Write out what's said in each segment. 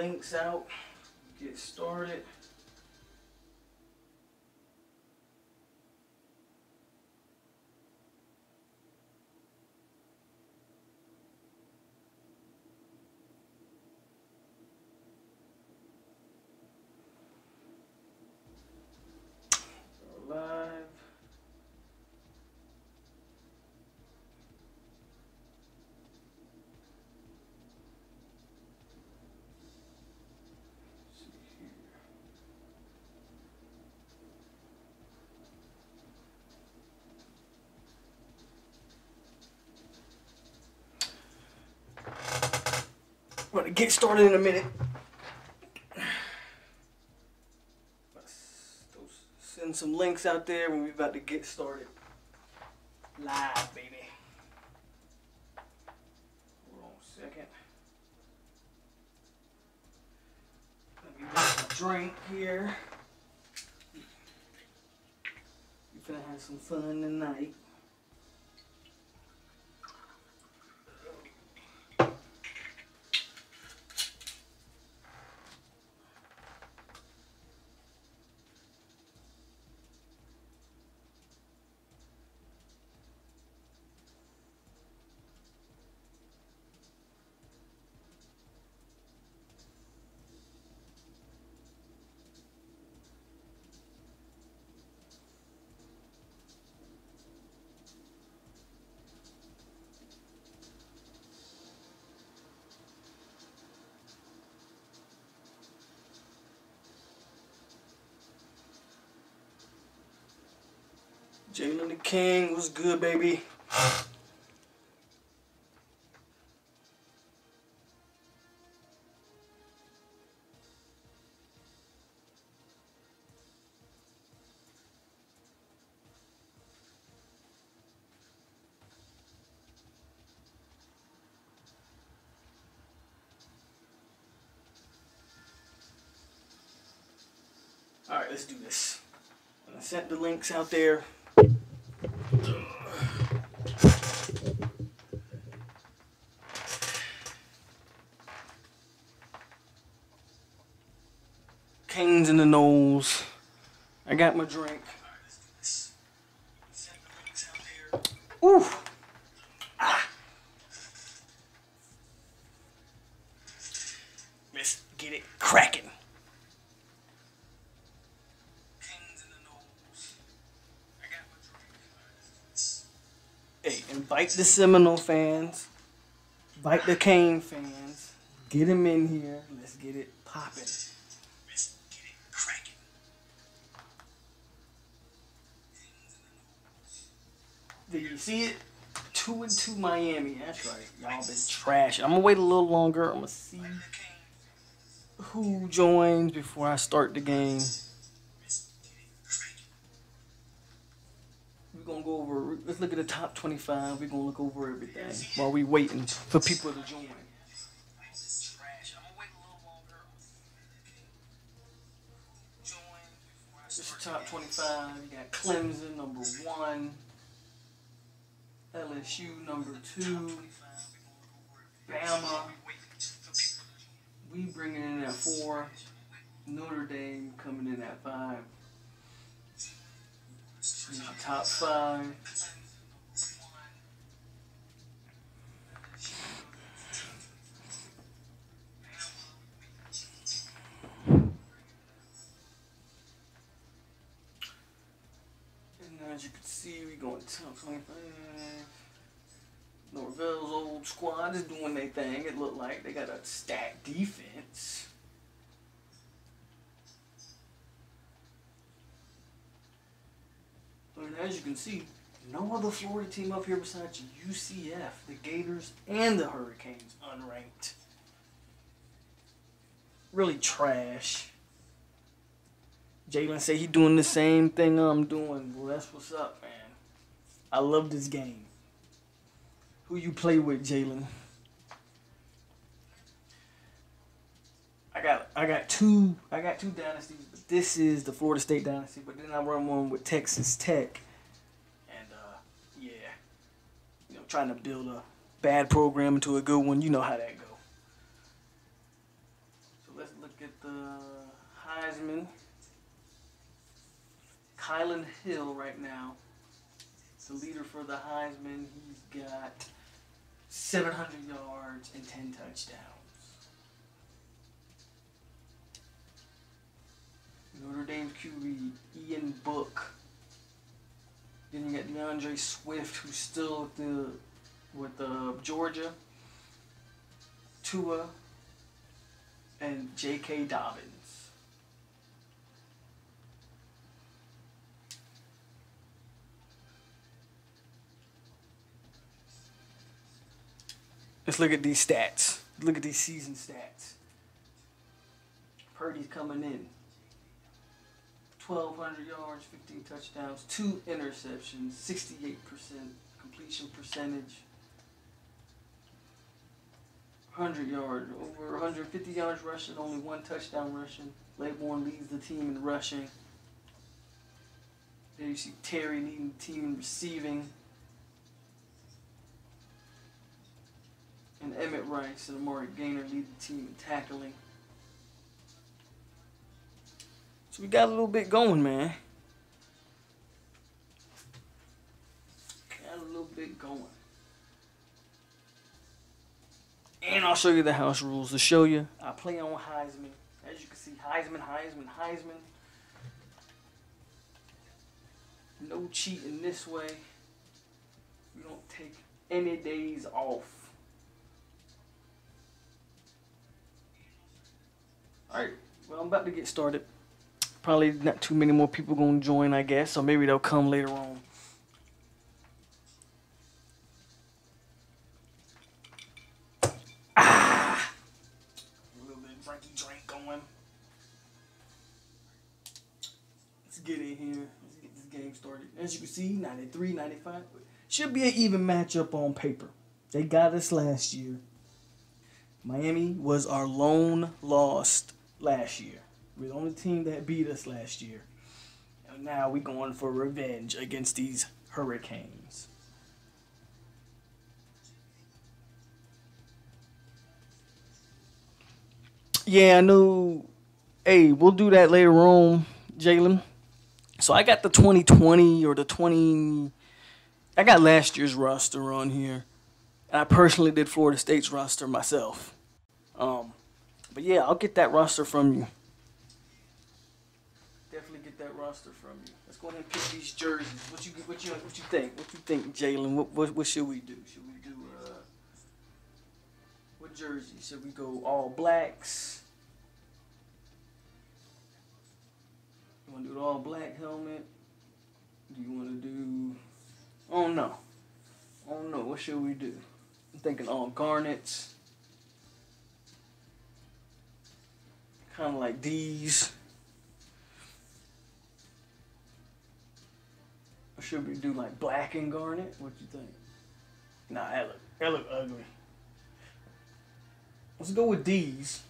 links out. Get started. Live. see here. We're gonna get started in a minute. Send some links out there when we're about to get started. Live, baby. Hold on a second. Let me get a drink here. We finna have some fun tonight. Jalen the King was good, baby. All right, let's do this. I sent the links out there. Canes in the nose. I got my drink. Ooh. Ah. Let's get it cracking. Hey, invite the Seminole fans. Invite the Cane fans. Get them in here. Let's get it popping. Let's get it cracking. Did you see it? Two and two Miami. That's right. Y'all been trash. I'm gonna wait a little longer. I'm gonna see who joins before I start the game. We're gonna go over. Let's look at the top 25. We're gonna look over everything while we waiting for people to join. This is top 25. You got Clemson number one, LSU number two, Bama. We bringing in at four. Notre Dame coming in at five. Top five. And as you can going top 25. Mm. Norvell's old squad is doing their thing. It looked like they got a stacked defense. And as you can see, no other Florida team up here besides UCF, the Gators, and the Hurricanes unranked. Really trash. Jalen say he doing the same thing I'm doing. Well, that's what's up, man. I love this game. Who you play with, Jalen? I got I got two I got two dynasties, but this is the Florida State dynasty. But then I run one with Texas Tech, and uh, yeah, you know, trying to build a bad program into a good one. You know how that go. So let's look at the Heisman. Kylin Hill right now. The leader for the Heisman. He's got 700 yards and 10 touchdowns. Notre Dame's QB, Ian Book. Then you got D'Andre Swift, who's still with the with uh, Georgia. Tua and J.K. Dobbins. Let's look at these stats. Look at these season stats. Purdy's coming in. 1,200 yards, 15 touchdowns, two interceptions, 68% completion percentage. 100 yards, over 150 yards rushing, only one touchdown rushing. Laborn leads the team in rushing. There you see Terry leading the team in receiving. And Emmett Rice and Amari Gainer lead the team in tackling. So we got a little bit going, man. Got a little bit going. And I'll show you the house rules to show you. I play on Heisman. As you can see, Heisman, Heisman, Heisman. No cheating this way. We don't take any days off. Alright, well, I'm about to get started. Probably not too many more people gonna join, I guess, so maybe they'll come later on. Ah! A little bit of drinky drink going. Let's get in here. Let's get this game started. As you can see, 93, 95. Should be an even matchup on paper. They got us last year. Miami was our lone lost last year. We're the only team that beat us last year. And now we're going for revenge against these Hurricanes. Yeah, I know. Hey, we'll do that later on, Jalen. So I got the 2020 or the 20. I got last year's roster on here. And I personally did Florida State's roster myself. Um, but yeah, I'll get that roster from you. Definitely get that roster from you. Let's go ahead and pick these jerseys. What you what you what you think? What you think, Jalen? What, what what should we do? Should we do uh what jersey? Should we go all blacks? You want to do the all black helmet? Do you want to do? Oh no. Oh no. What should we do? I'm thinking all garnets. Kind of like these. Or should we do like black and garnet? What you think? Nah, that look that look ugly. Let's go with these.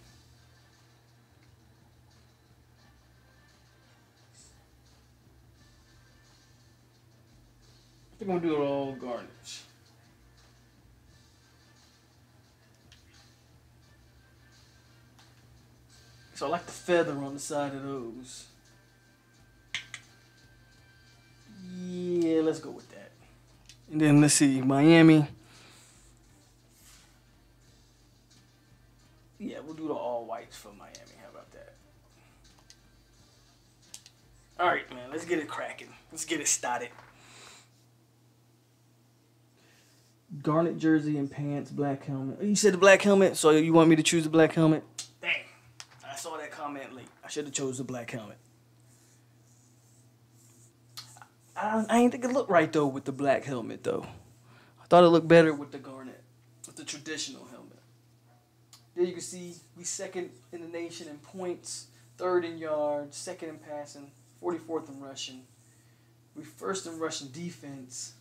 They're gonna do it all garnets. So I like the feather on the side of those. Yeah, let's go with that. And then let's see, Miami. Yeah, we'll do the all whites for Miami. How about that? All right, man. Let's get it cracking. Let's get it started. Garnet jersey and pants, black helmet. You said the black helmet, so you want me to choose the black helmet? Saw that comment late. I should have chose the black helmet. I, I ain't think it looked right though with the black helmet though. I thought it looked better with the garnet, with the traditional helmet. There you can see we second in the nation in points, third in yards, second in passing, 44th in rushing. We first in rushing defense.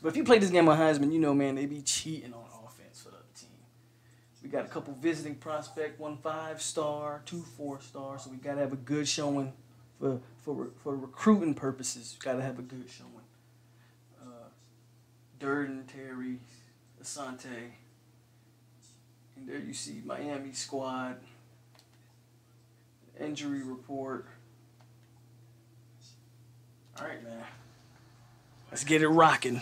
But if you play this game on Heisman, you know, man, they be cheating on offense for the other team. We got a couple visiting prospect, one five star, two four star, so we gotta have a good showing for for for recruiting purposes. Gotta have a good showing. Uh, Durden, Terry, Asante, and there you see Miami squad. injury report. All right, man. Let's get it rocking.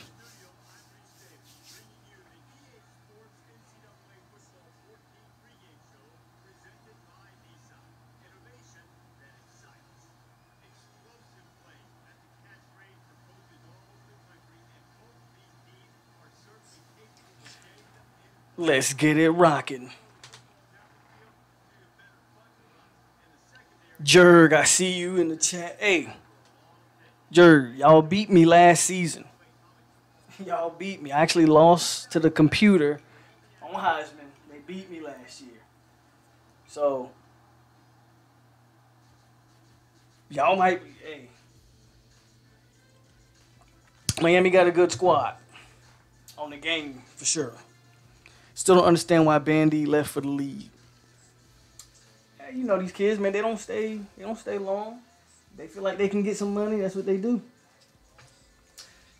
Let's get it rocking. Jerg, I see you in the chat. Hey, Jerg, y'all beat me last season. Y'all beat me. I actually lost to the computer on Heisman. They beat me last year. So, y'all might be, hey. Miami got a good squad on the game for sure. Still don't understand why Bandy left for the league. You know these kids, man. They don't stay. They don't stay long. They feel like they can get some money. That's what they do.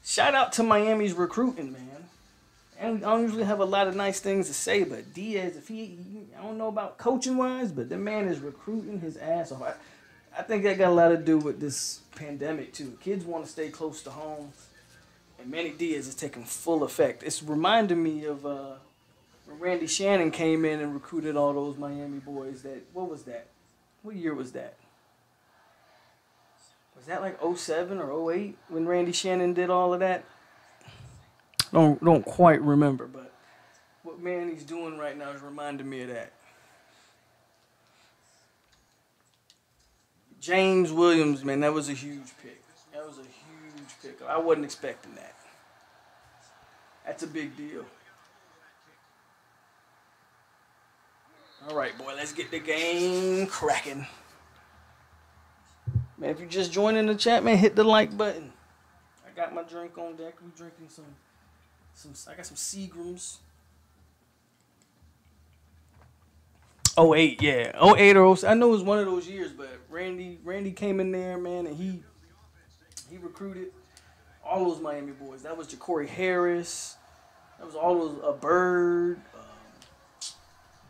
Shout out to Miami's recruiting, man. And I don't usually have a lot of nice things to say, but Diaz, if he, I don't know about coaching wise, but the man is recruiting his ass off. I, I think that got a lot to do with this pandemic too. Kids want to stay close to home, and Manny Diaz is taking full effect. It's reminding me of. Uh, when Randy Shannon came in and recruited all those Miami boys, that what was that? What year was that? Was that like 07 or 08 when Randy Shannon did all of that? Don't don't quite remember, but what Manny's doing right now is reminding me of that. James Williams, man, that was a huge pick. That was a huge pick. I wasn't expecting that. That's a big deal. All right, boy, let's get the game cracking. Man, if you just joined in the chat, man, hit the like button. I got my drink on deck. We drinking some, some. I got some Seagrams. Oh eight, yeah, oh eight or 07. I know it was one of those years, but Randy, Randy came in there, man, and he, he recruited all those Miami boys. That was Jacory Harris. That was all those a Bird.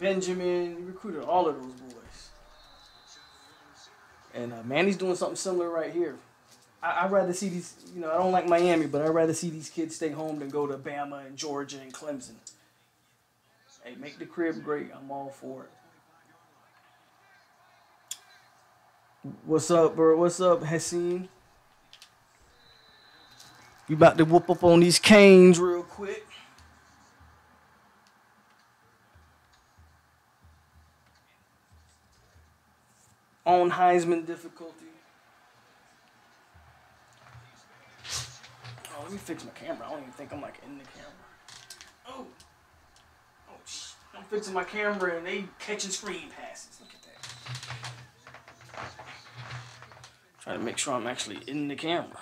Benjamin. He recruited all of those boys. And uh, Manny's doing something similar right here. I, would rather see these, you know, I don't like Miami, but I'd rather see these kids stay home than go to Bama and Georgia and Clemson. Hey, make the crib great. I'm all for it. What's up, bro? What's up, Hassim? You about to whoop up on these canes real quick. On Heisman difficulty. Oh, let me fix my camera. I don't even think I'm like in the camera. Oh. Oh, sh I'm fixing my camera and they catching screen passes. Look at that. Trying to make sure I'm actually in the camera.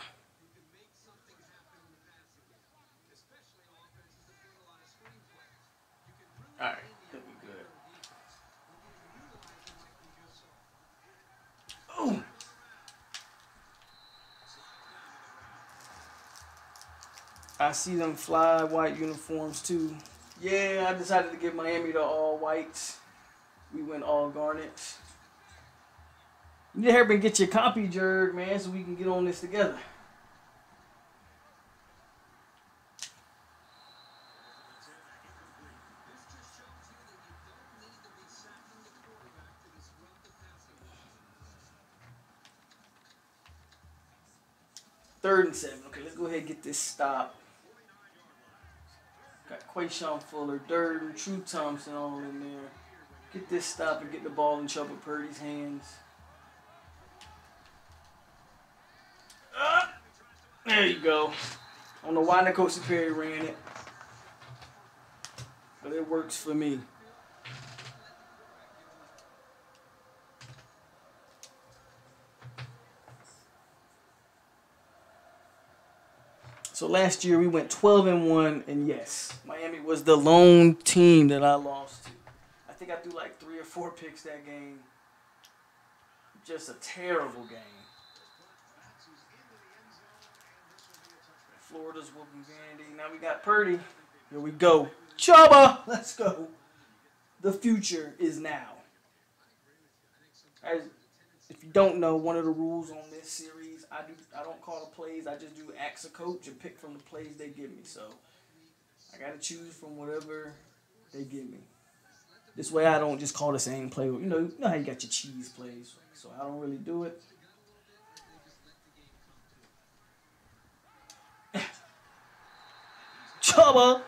Alright. I see them fly white uniforms too. Yeah, I decided to give Miami the all whites. We went all garnets. You need to help me get your copy, Jerg, man, so we can get on this together. Third and seven. Okay, let's go ahead and get this stop. Got Quashon Fuller, Durden, True Thompson all in there. Get this stop and get the ball in Chubba Purdy's hands. Uh, there you go. I don't know why Perry ran it, but it works for me. So last year we went 12 and 1, and yes, Miami was the lone team that I lost to. I think I threw like three or four picks that game. Just a terrible game. Florida's whooping Vandy. Now we got Purdy. Here we go. Chubba! Let's go. The future is now. As if you don't know, one of the rules on this series, I do I don't call the plays. I just do ask a coach and pick from the plays they give me. So I gotta choose from whatever they give me. This way, I don't just call the same play. You know, you know how you got your cheese plays. So I don't really do it. Chubba.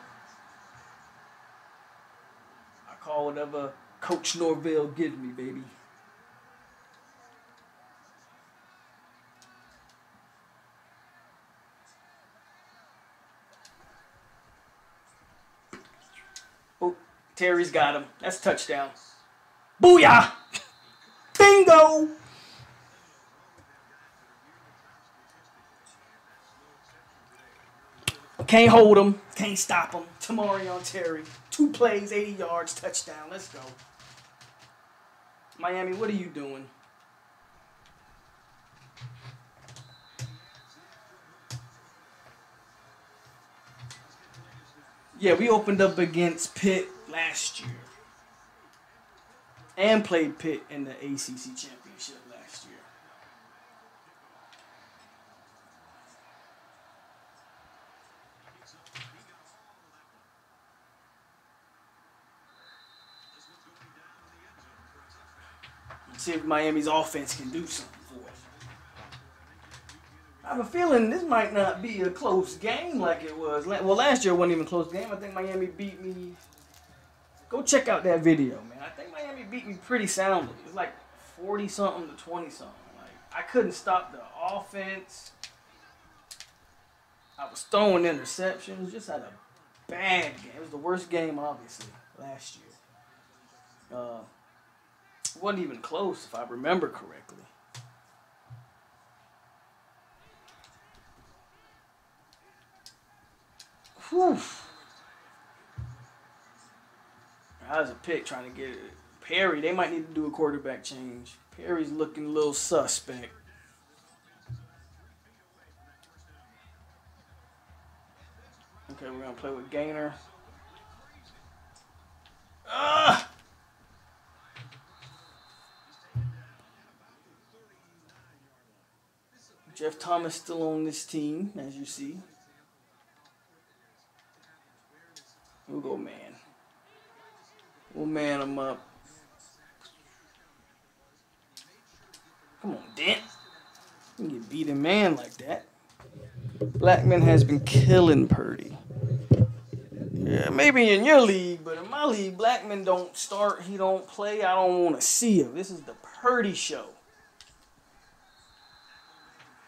I call whatever Coach Norvell gives me, baby. Oh, Terry's got him. That's touchdown. Booyah! Bingo! Can't hold him. Can't stop him. Tamorion Terry. Two plays, 80 yards, touchdown. Let's go. Miami, what are you doing? Yeah, we opened up against Pitt last year. And played Pitt in the ACC championship last year. Let's see if Miami's offense can do something for us. I have a feeling this might not be a close game like it was. Well, last year wasn't even a close game. I think Miami beat me. Go check out that video, man. I think Miami beat me pretty soundly. It was like 40 something to 20 something. Like I couldn't stop the offense. I was throwing interceptions. Just had a bad game. It was the worst game, obviously, last year. Uh, wasn't even close, if I remember correctly. Whew. That was a pick trying to get it. Perry, they might need to do a quarterback change. Perry's looking a little suspect. Okay, we're gonna play with Gainer. Ah! Jeff Thomas still on this team, as you see. We'll go man. We'll man him up. Come on, Dent. You can get beat a man like that. Blackman has been killing Purdy. Yeah, maybe in your league, but in my league, Blackman don't start, he don't play. I don't want to see him. This is the Purdy show.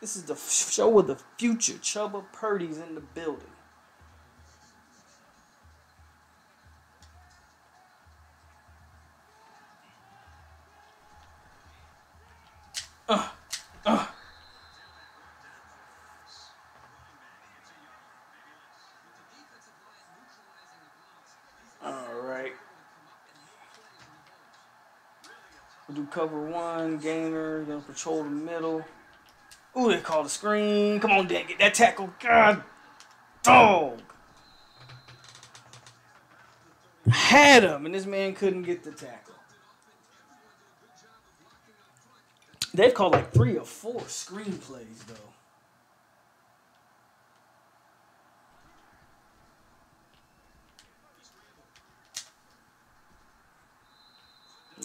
This is the show of the future. Chubba Purdy's in the building. Cover one, gainer, gonna patrol the middle. Ooh, they called a screen. Come on, Dad, get that tackle. God, dog. Had him, and this man couldn't get the tackle. They've called like three or four screenplays, though.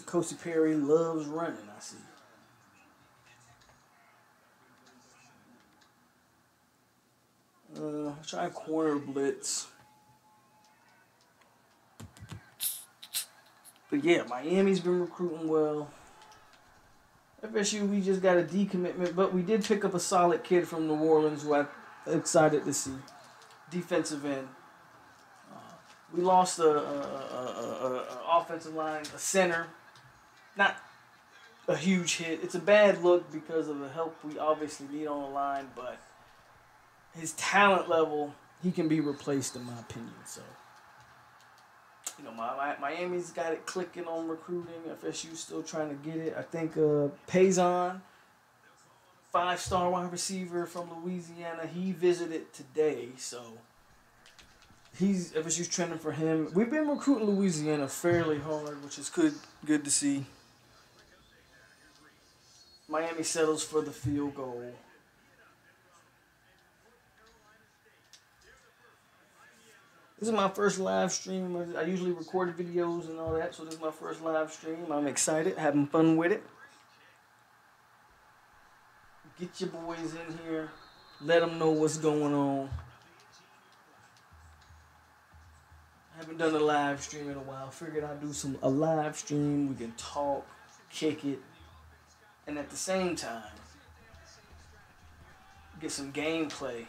Coach Perry loves running, I see. Uh, try corner blitz. But yeah, Miami's been recruiting well. FSU, we just got a decommitment, but we did pick up a solid kid from New Orleans who I'm excited to see. Defensive end. Uh, we lost a, a, a, a offensive line, a center. Not a huge hit. It's a bad look because of the help we obviously need on the line, but his talent level, he can be replaced in my opinion. So, you know, my, my, Miami's got it clicking on recruiting. FSU's still trying to get it. I think uh, Payson, five star wide receiver from Louisiana, he visited today. So, he's FSU's trending for him. We've been recruiting Louisiana fairly hard, which is good good to see. Miami settles for the field goal. This is my first live stream. I usually record videos and all that, so this is my first live stream. I'm excited, having fun with it. Get your boys in here. Let them know what's going on. I haven't done a live stream in a while. Figured I'd do some a live stream. We can talk, kick it, and at the same time get some gameplay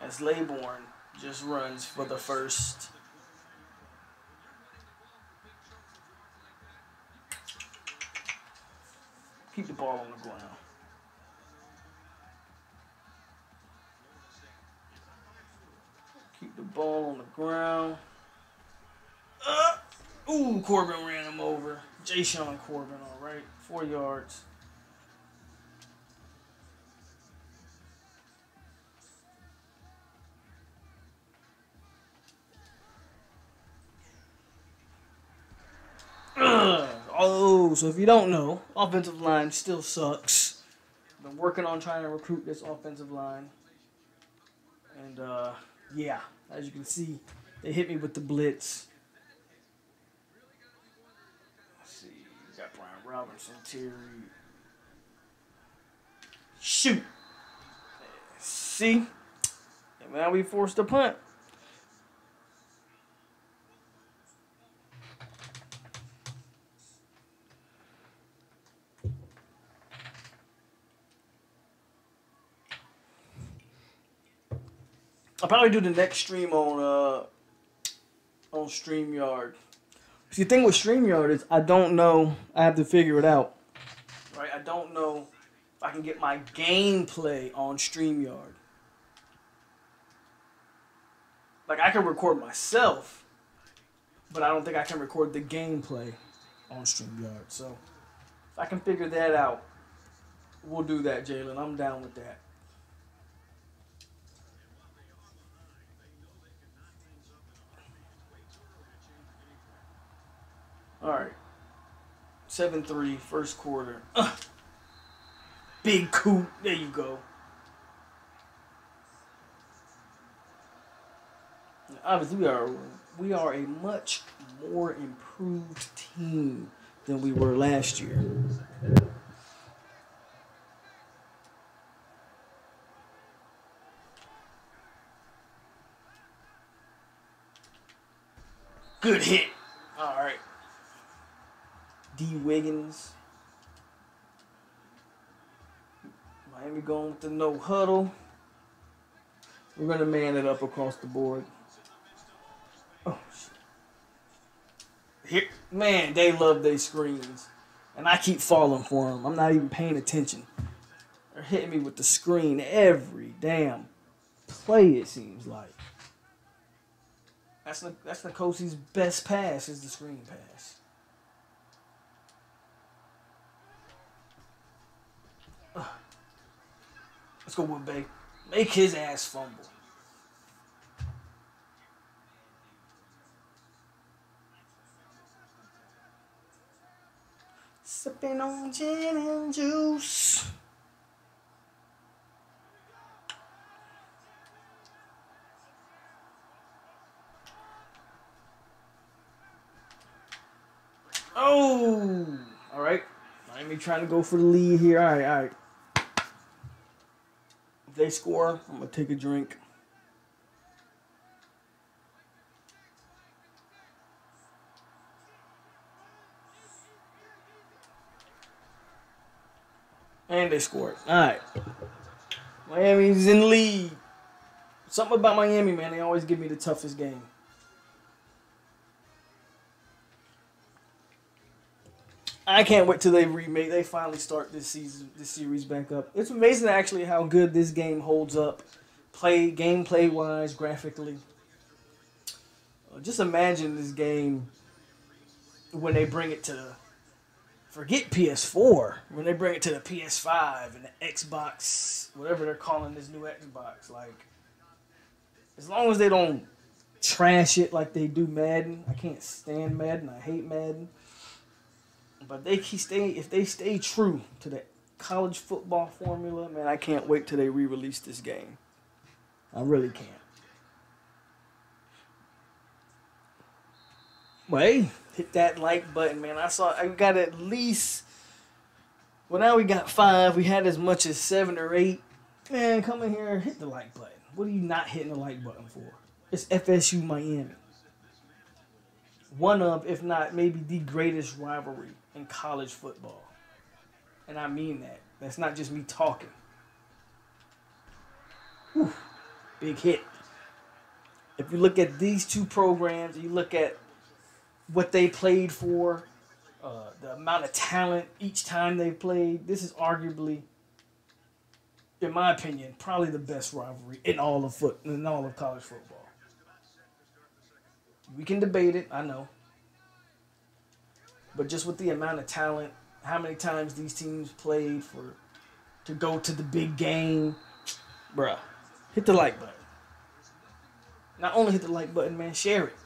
as Laborn just runs for the first. Keep the ball on the ground. Keep the ball on the ground. Uh, ooh, Corbin ran him over. Jashaun Corbin, all right. Four yards. Oh, so if you don't know, offensive line still sucks. Been working on trying to recruit this offensive line. And uh, yeah, as you can see, they hit me with the blitz. Let's see, we Robinson, Terry. Shoot. See? And now we forced a punt. I'll probably do the next stream on uh on StreamYard. See, the thing with StreamYard is I don't know. I have to figure it out. Right? I don't know if I can get my gameplay on StreamYard. Like I can record myself, but I don't think I can record the gameplay on StreamYard. So if I can figure that out, we'll do that, Jalen. I'm down with that. All right. 7 3, first quarter. Uh, big coup. There you go. Obviously, we are we are a much more improved team than we were last year. Good hit. All right. D. Wiggins. Miami going with the no huddle. We're going to man it up across the board. Oh, shit. Here, man, they love their screens. And I keep falling for them. I'm not even paying attention. They're hitting me with the screen every damn play, it seems like. That's, that's N'Kosi's best pass is the screen pass. Let's go with Bay. Make his ass fumble. Sipping on gin and juice. Oh, all right. Miami trying to go for the lead here. All right, all right. They score, I'm gonna take a drink. And they scored. All right. Miami's in lead. Something about Miami, man. They always give me the toughest game. I can't wait till they remake. They finally start this season, this series back up. It's amazing actually how good this game holds up, play gameplay wise, graphically. Uh, just imagine this game when they bring it to, forget PS4, when they bring it to the PS5 and the Xbox, whatever they're calling this new Xbox. Like, as long as they don't trash it like they do Madden, I can't stand Madden. I hate Madden But they keep stay if they stay true to that college football formula, man, I can't wait till they re-release this game. I really can't. Well, hey, hit that like button, man. I saw I got at least. Well, now we got five. We had as much as seven or eight. Man, come in here, hit the like button. What are you not hitting the like button for? It's FSU Miami. One of, if not maybe the greatest rivalry in college football. And I mean that. That's not just me talking. Whew. Big hit. If you look at these two programs, you look at what they played for, uh, the amount of talent each time they played, this is arguably, in my opinion, probably the best rivalry in all of foot in all of college football. We can debate it, I know. But just with the amount of talent, how many times these teams played for to go to the big game, bruh, hit the like button. Not only hit the like button, man, share it.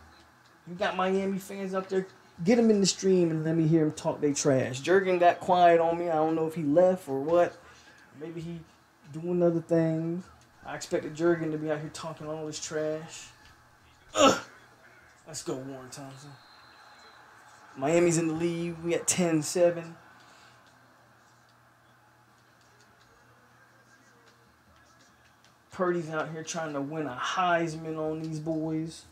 You got Miami fans out there, get them in the stream and let me hear them talk they trash. Jurgen got quiet on me. I don't know if he left or what. Maybe he doing other things. I expected Jurgen to be out here talking all this trash. Ugh. Let's go, Warren Thompson. Miami's in the lead. We at 10-7. Purdy's out here trying to win a Heisman on these boys.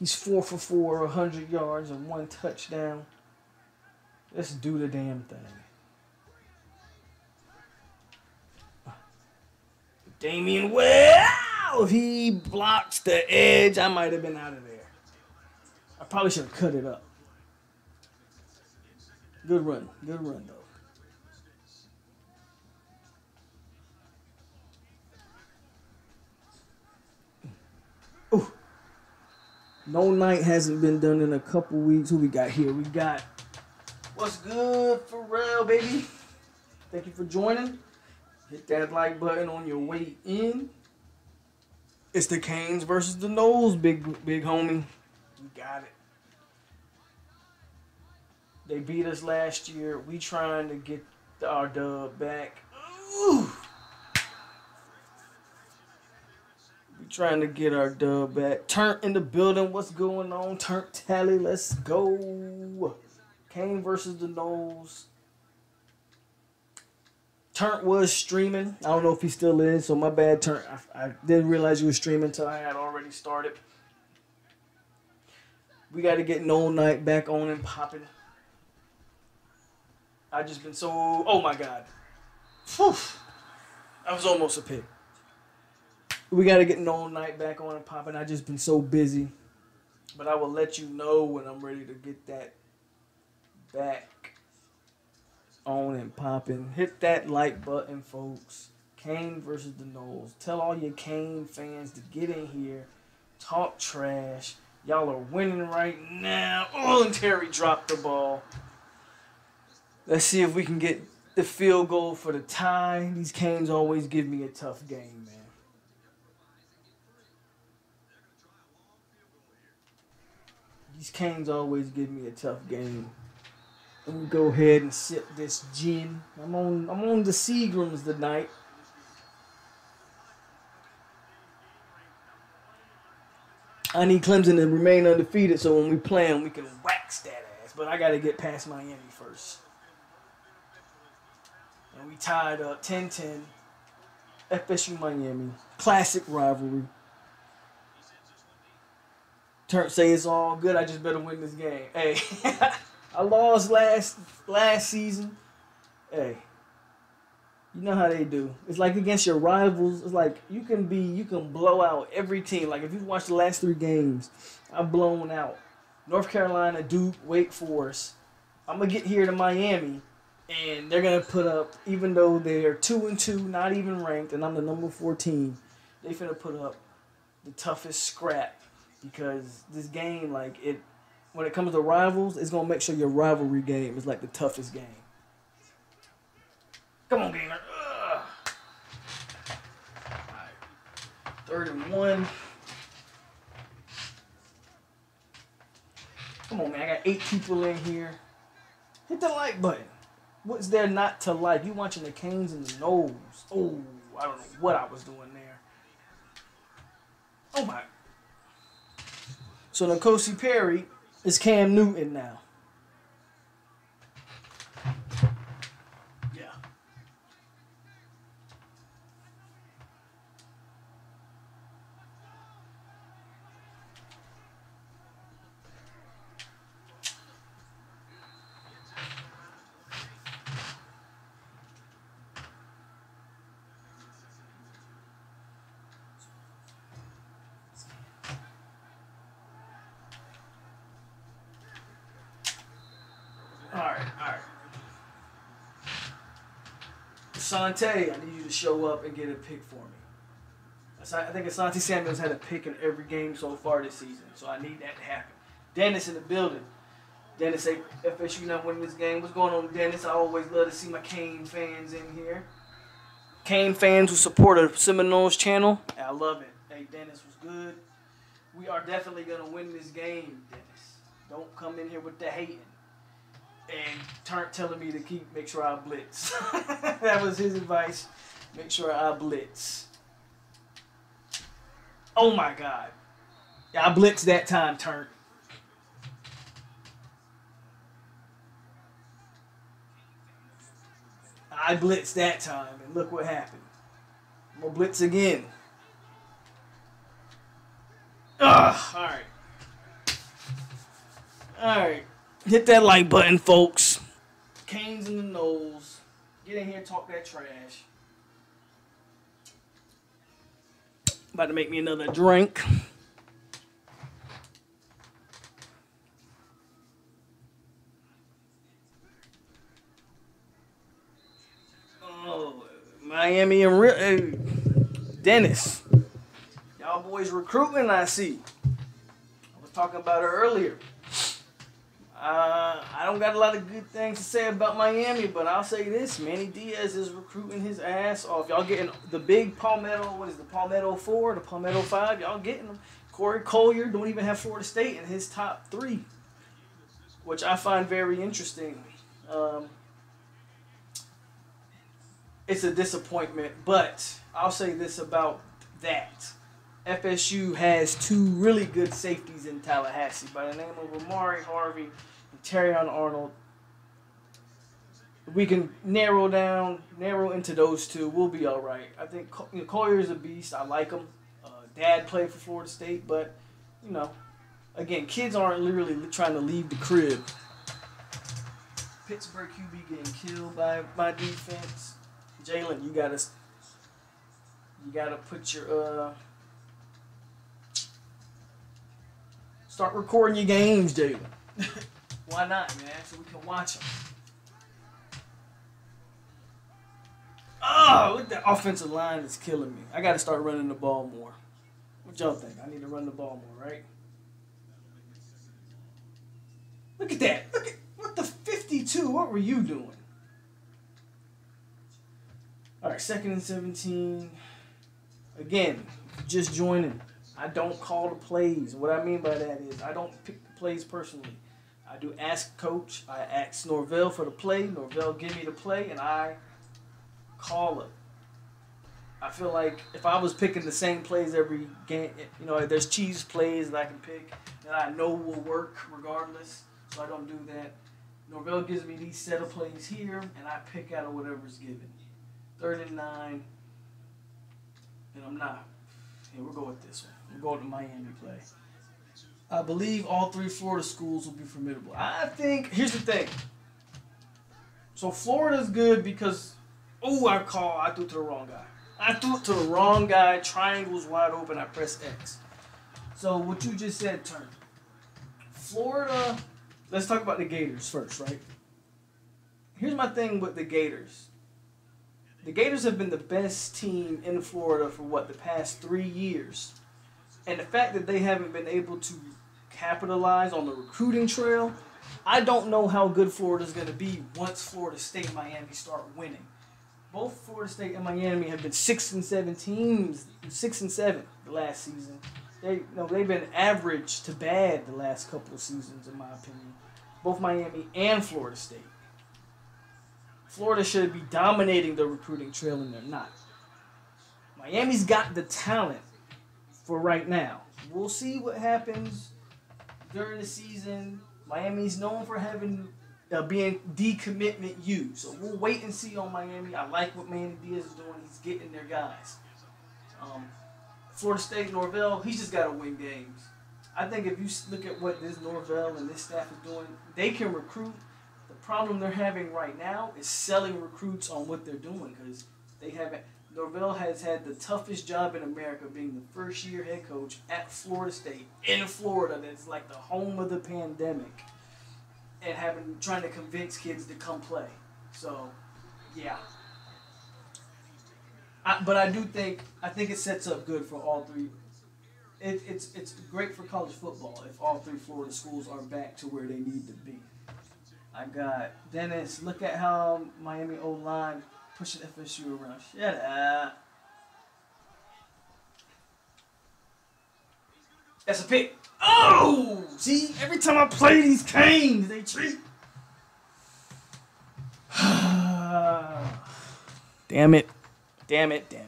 He's four for four, 100 yards and one touchdown. Let's do the damn thing. Damien Well, if he blocks the edge, I might have been out of there. I probably should have cut it up. Good run. Good run, though. No night hasn't been done in a couple weeks. Who we got here? We got what's good, Pharrell, baby. Thank you for joining. Hit that like button on your way in. It's the Canes versus the Noles, big big homie. We got it. They beat us last year. We trying to get our dub back. Ooh. We trying to get our dub back. Turn in the building. What's going on? Turn tally. Let's go. Cane versus the Noles. Turnt was streaming. I don't know if he still is, so my bad, Turnt. I, I didn't realize you were streaming until I had already started. We got to get No Night back on and popping. I just been so. Oh my God. Whew. I was almost a pick. We got to get No Night back on and popping. I just been so busy. But I will let you know when I'm ready to get that back on and popping. Hit that like button, folks. Cane versus the Noles. Tell all your Cane fans to get in here. Talk trash. Y'all are winning right now. Oh, and Terry dropped the ball. Let's see if we can get the field goal for the tie. These Canes always give me a tough game, man. These Canes always give me a tough game. Let me go ahead and sip this gin. I'm on I'm on the Seagrams tonight. I need Clemson to remain undefeated so when we play them, we can wax that ass. But I got to get past Miami first. And we tied up 10-10. FSU Miami. Classic rivalry. Turn say it's all good. I just better win this game. Hey. I lost last last season. Hey, you know how they do. It's like against your rivals. It's like you can be, you can blow out every team. Like if you watch the last three games, I've blown out North Carolina, Duke, Wake Forest. I'm gonna get here to Miami, and they're gonna put up, even though they're two and two, not even ranked, and I'm the number four team. They finna put up the toughest scrap because this game, like it when it comes to rivals, it's gonna make sure your rivalry game is like the toughest game. Come on, gamer. Ugh. Third and one. Come on, man. I got eight people in here. Hit the like button. What's there not to like? You watching the Canes in the Noles. Oh, I don't know what I was doing there. Oh my. So N'Kosi Perry is Cam Newton now. Yeah. All right, all right. Asante, I need you to show up and get a pick for me. I think Asante Samuels had a pick in every game so far this season, so I need that to happen. Dennis in the building. Dennis say FSU not winning this game. What's going on, Dennis? I always love to see my Cane fans in here. Cane fans who support a Seminoles channel. I love it. Hey, Dennis was good. We are definitely gonna win this game, Dennis. Don't come in here with the hating and turn telling me to keep make sure I blitz. that was his advice. Make sure I blitz. Oh my god. I blitzed that time, turn. I blitzed that time, and look what happened. I'm gonna blitz again. Ugh, alright. Alright. Hit that like button, folks. Canes in the Noles. Get in here, talk that trash. About to make me another drink. Oh, Miami and Re- hey, uh, Dennis. Y'all boys recruiting, I see. I was talking about it earlier. Uh, I don't got a lot of good things to say about Miami, but I'll say this: Manny Diaz is recruiting his ass off. Y'all getting the big Palmetto? What is the Palmetto Four, the Palmetto Five? Y'all getting them? Corey Collier don't even have Florida State in his top three, which I find very interesting. Um, it's a disappointment, but I'll say this about that. FSU has two really good safeties in Tallahassee by the name of Amari Harvey and Terrion Arnold. We can narrow down, narrow into those two. We'll be all right. I think you know, Collier is a beast. I like him. Uh, Dad played for Florida State, but you know, again, kids aren't literally trying to leave the crib. Pittsburgh QB getting killed by my defense. Jalen, you gotta, you gotta put your uh. Start recording your games, dude. Why not, man? So we can watch them. Oh, look, the offensive line is killing me. I got to start running the ball more. What y'all think? I need to run the ball more, right? Look at that. Look at what the 52. What were you doing? All right, second and 17. Again, just joining. I don't call the plays. What I mean by that is I don't pick the plays personally. I do ask coach. I ask Norvell for the play. Norvell give me the play, and I call it. I feel like if I was picking the same plays every game, you know, there's cheese plays that I can pick that I know will work regardless. So I don't do that. Norvell gives me these set of plays here, and I pick out of whatever's given. Third and nine, and I'm not. Here, we'll go with this one. Go to Miami play. I believe all three Florida schools will be formidable. I think, here's the thing. So Florida's good because, oh, I call, I threw to the wrong guy. I threw it to the wrong guy. Triangle's wide open. I press X. So what you just said, turn. Florida. Let's talk about the Gators first, right? Here's my thing with the Gators. The Gators have been the best team in Florida for what the past three years, and the fact that they haven't been able to capitalize on the recruiting trail, I don't know how good Florida's going to be once Florida State and Miami start winning. Both Florida State and Miami have been six and seven teams, six and seven the last season. They no, they've been average to bad the last couple of seasons, in my opinion. Both Miami and Florida State. Florida should be dominating the recruiting trail, and they're not. Miami's got the talent for right now. We'll see what happens during the season. Miami's known for having uh, being decommitment you. So we'll wait and see on Miami. I like what Manny Diaz is doing. He's getting their guys. Um, Florida State, Norvell, he's just got to win games. I think if you look at what this Norvell and this staff is doing, they can recruit The problem they're having right now is selling recruits on what they're doing because they haven't. Norvell has had the toughest job in America, being the first year head coach at Florida State in Florida. That's like the home of the pandemic, and having trying to convince kids to come play. So, yeah. I, but I do think I think it sets up good for all three. It, it's it's great for college football if all three Florida schools are back to where they need to be. I got Dennis. Look at how Miami O line pushing FSU around. Shut up. That's a pick. Oh! See, every time I play these canes, they treat. damn it. Damn it, damn it.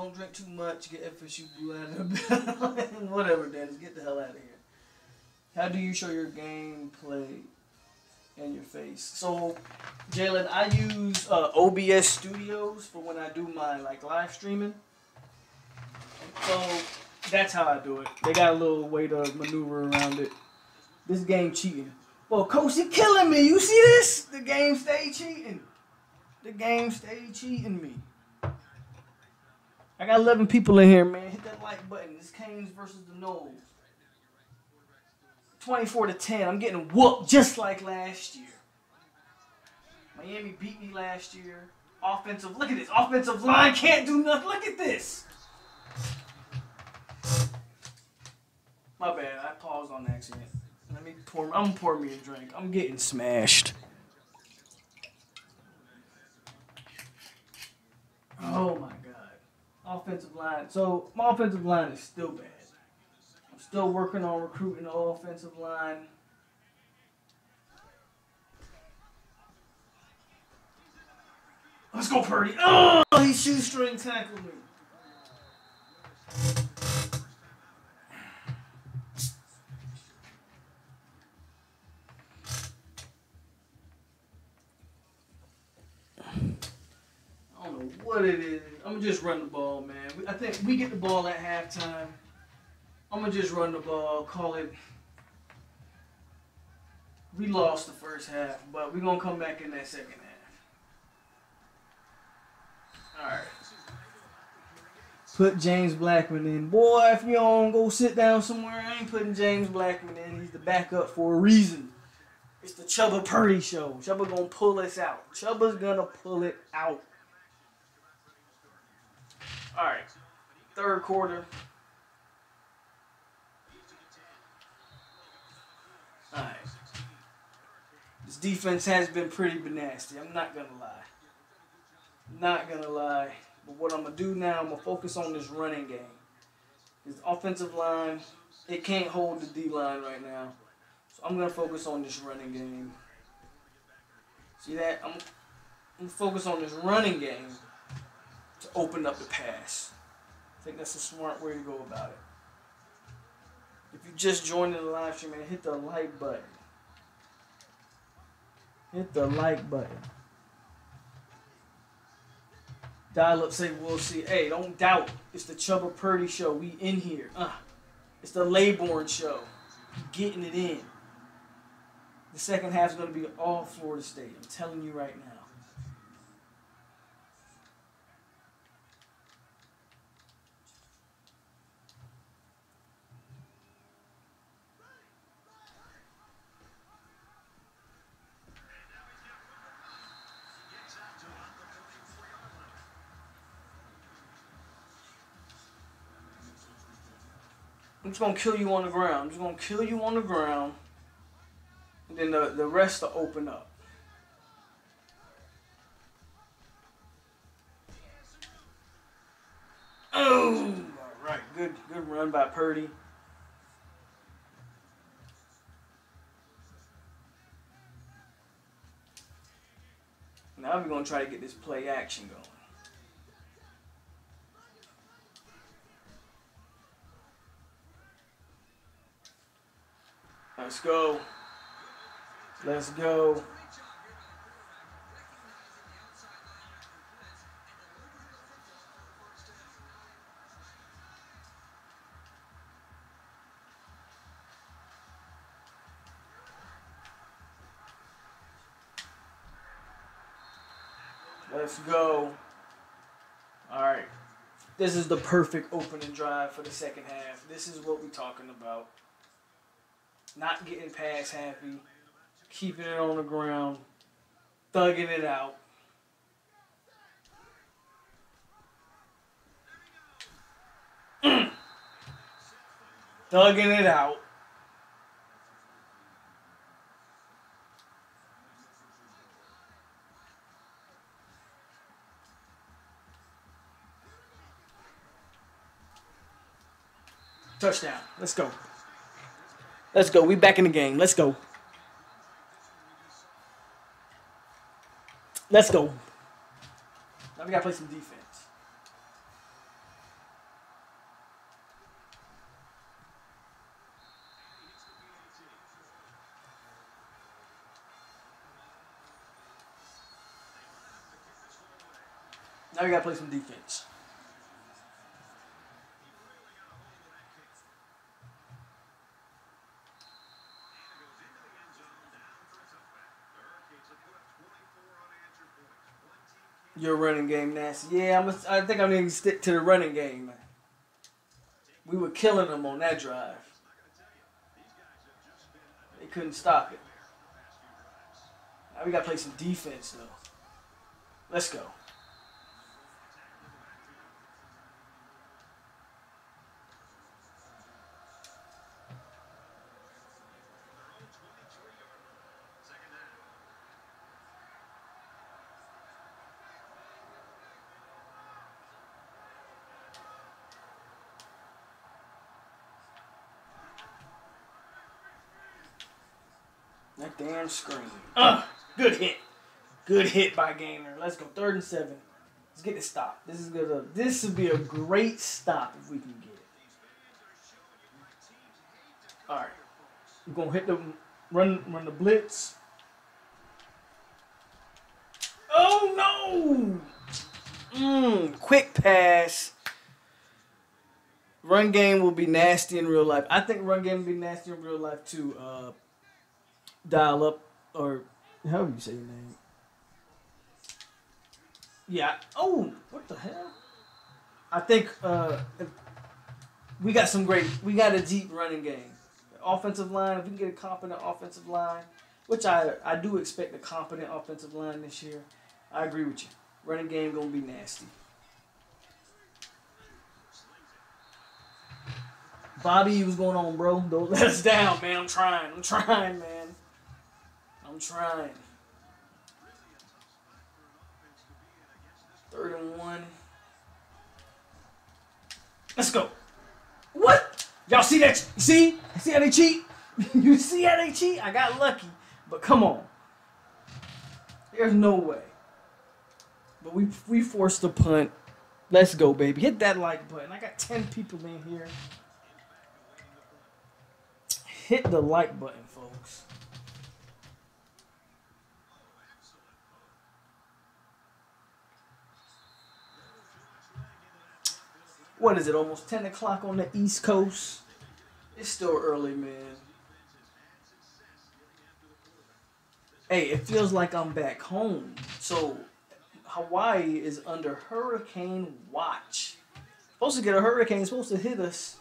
Don't drink too much, get FSU blue out of the Whatever, Dennis, get the hell out of here. How do you show your gameplay in your face? So, Jalen, I use uh, OBS Studios for when I do my like live streaming. So that's how I do it. They got a little way to maneuver around it. This game cheating. Well, coach, he killing me. You see this? The game stay cheating. The game stay cheating me. I got 11 people in here, man. Hit that like button. This Canes versus the Noles. 24 to 10. I'm getting whooped just like last year. Miami beat me last year. Offensive, look at this. Offensive line can't do nothing. Look at this. My bad. I paused on accident. Let me pour. I'm gonna pour me a drink. I'm getting smashed. Oh my offensive line. So my offensive line is still bad. I'm still working on recruiting the offensive line. Let's go, Purdy. Oh, he shoestring tackled me. I don't know what it is. I'm gonna just run the ball, man. I think we get the ball at halftime. I'm gonna just run the ball, call it. We lost the first half, but we're gonna come back in that second half. All right. Put James Blackman in. Boy, if you don't go sit down somewhere, I ain't putting James Blackman in. He's the backup for a reason. It's the Chubba Purdy show. Chubba gonna pull us out. Chubba's gonna pull it out. All right, third quarter. All right. This defense has been pretty nasty. I'm not gonna lie. Not gonna lie. But what I'm gonna do now, I'm gonna focus on this running game. This offensive line, it can't hold the D line right now. So I'm gonna focus on this running game. See that? I'm, I'm gonna focus on this running game to open up the pass. I think that's a smart way to go about it. If you just joined in the live stream, man, hit the like button. Hit the like button. Dial up, say we'll see. Hey, don't doubt. It's the Chubba Purdy show. We in here. Uh, it's the Laborn show. Getting it in. The second half is going to be all Florida State. I'm telling you right now. I'm just gonna kill you on the ground. I'm just gonna kill you on the ground. And then the, the rest will open up. Oh, all right, good good good run by Purdy. Now we're gonna try to get this play action going. Let's go. Let's go. Let's go. All right. This is the perfect opening drive for the second half. This is what we're talking about. Not getting pass happy, keeping it on the ground, thugging it out. thugging it out. Touchdown. Let's go. Let's go. We back in the game. Let's go. Let's go. Now we gotta play some defense. Now we gotta play some defense. Your running game nasty. Yeah, I'm. A, I think I'm gonna stick to the running game. We were killing them on that drive. They couldn't stop it. Now we gotta play some defense though. Let's go. That damn screen. Uh, good hit. Good hit by Gainer. Let's go. Third and seven. Let's get this stop. This is gonna this would be a great stop if we can get it. Alright. We're gonna hit the run run the blitz. Oh no! Mmm, quick pass. Run game will be nasty in real life. I think run game will be nasty in real life too. Uh, dial up or how do you say your name? Yeah. Oh, what the hell? I think uh, we got some great. We got a deep running game. Offensive line. If we can get a competent offensive line, which I I do expect a competent offensive line this year. I agree with you. Running game gonna be nasty. Bobby, what's going on, bro? Don't let us down, man. I'm trying. I'm trying, man. I'm trying. Third and one. Let's go. What? Y'all see that? See? See how they cheat? you see how they cheat? I got lucky. But come on. There's no way. But we we forced the punt. Let's go, baby. Hit that like button. I got 10 people in here. Hit the like button, folks. What is it? Almost 10 o'clock on the East Coast. It's still early, man. Hey, it feels like I'm back home. So, Hawaii is under hurricane watch. Supposed to get a hurricane, supposed to hit us,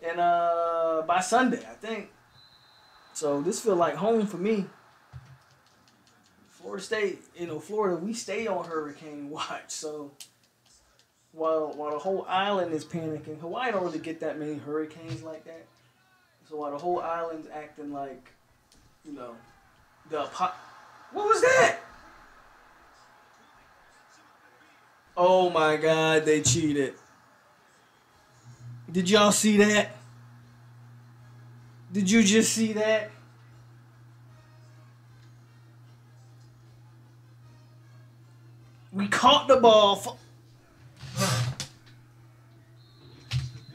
and uh by Sunday, I think. So this feel like home for me. Florida State, you know, Florida, we stay on hurricane watch. So while while the whole island is panicking, Hawaii don't really get that many hurricanes like that. So while the whole island's acting like, you know, the pop. What was that? Oh my God! They cheated. Did y'all see that? Did you just see that? We caught the ball.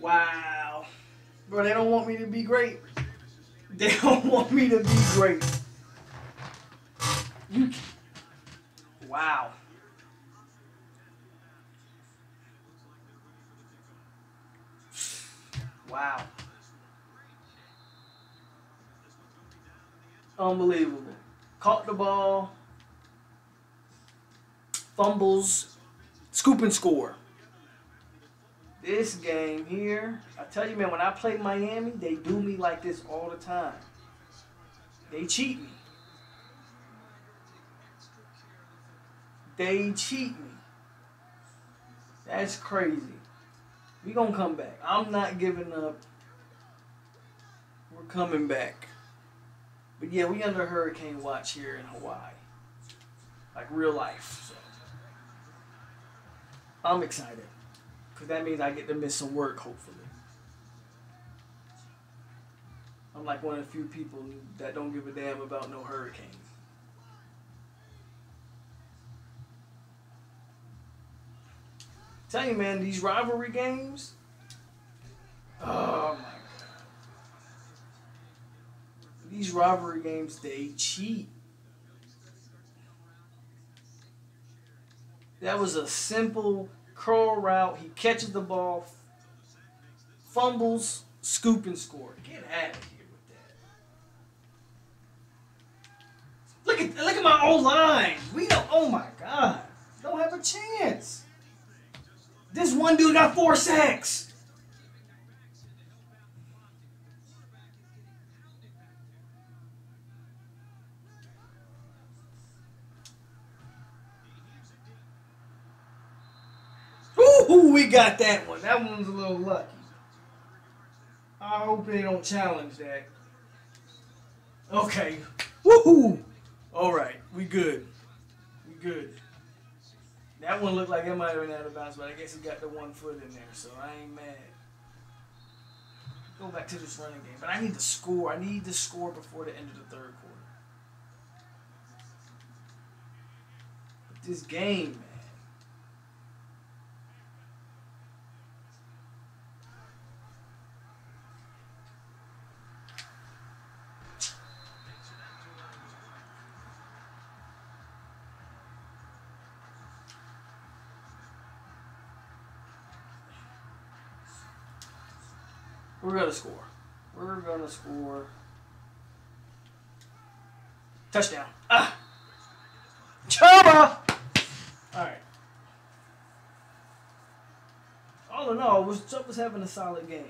Wow. Bro, they don't want me to be great. They don't want me to be great. You. Wow. Wow. Unbelievable. Caught the ball. Fumbles. Scoop and score. This game here, I tell you, man, when I play Miami, they do me like this all the time. They cheat me. They cheat me. That's crazy. We gonna come back. I'm not giving up. We're coming back. But yeah, we under hurricane watch here in Hawaii. Like real life. So I'm excited. Cause that means I get to miss some work, hopefully. I'm like one of the few people that don't give a damn about no hurricane. Tell you, man, these rivalry games. Oh my god. These rivalry games, they cheat. That was a simple curl route. He catches the ball, fumbles, scoop and score. Get out of here with that. Look at look at my old line. We don't. Oh my god, don't have a chance. This one dude got four sacks. Ooh, we got that one. That one's a little lucky. I hope they don't challenge that. Okay. Woohoo! All right, we good. We good. That one looked like it might have been out of bounds, but I guess he got the one foot in there, so I ain't mad. Go back to this running game, but I need to score. I need to score before the end of the third quarter. But this game, man. We're gonna score. We're gonna score. Touchdown. Ah! Chubba! Alright. All in all, was Chubb was having a solid game.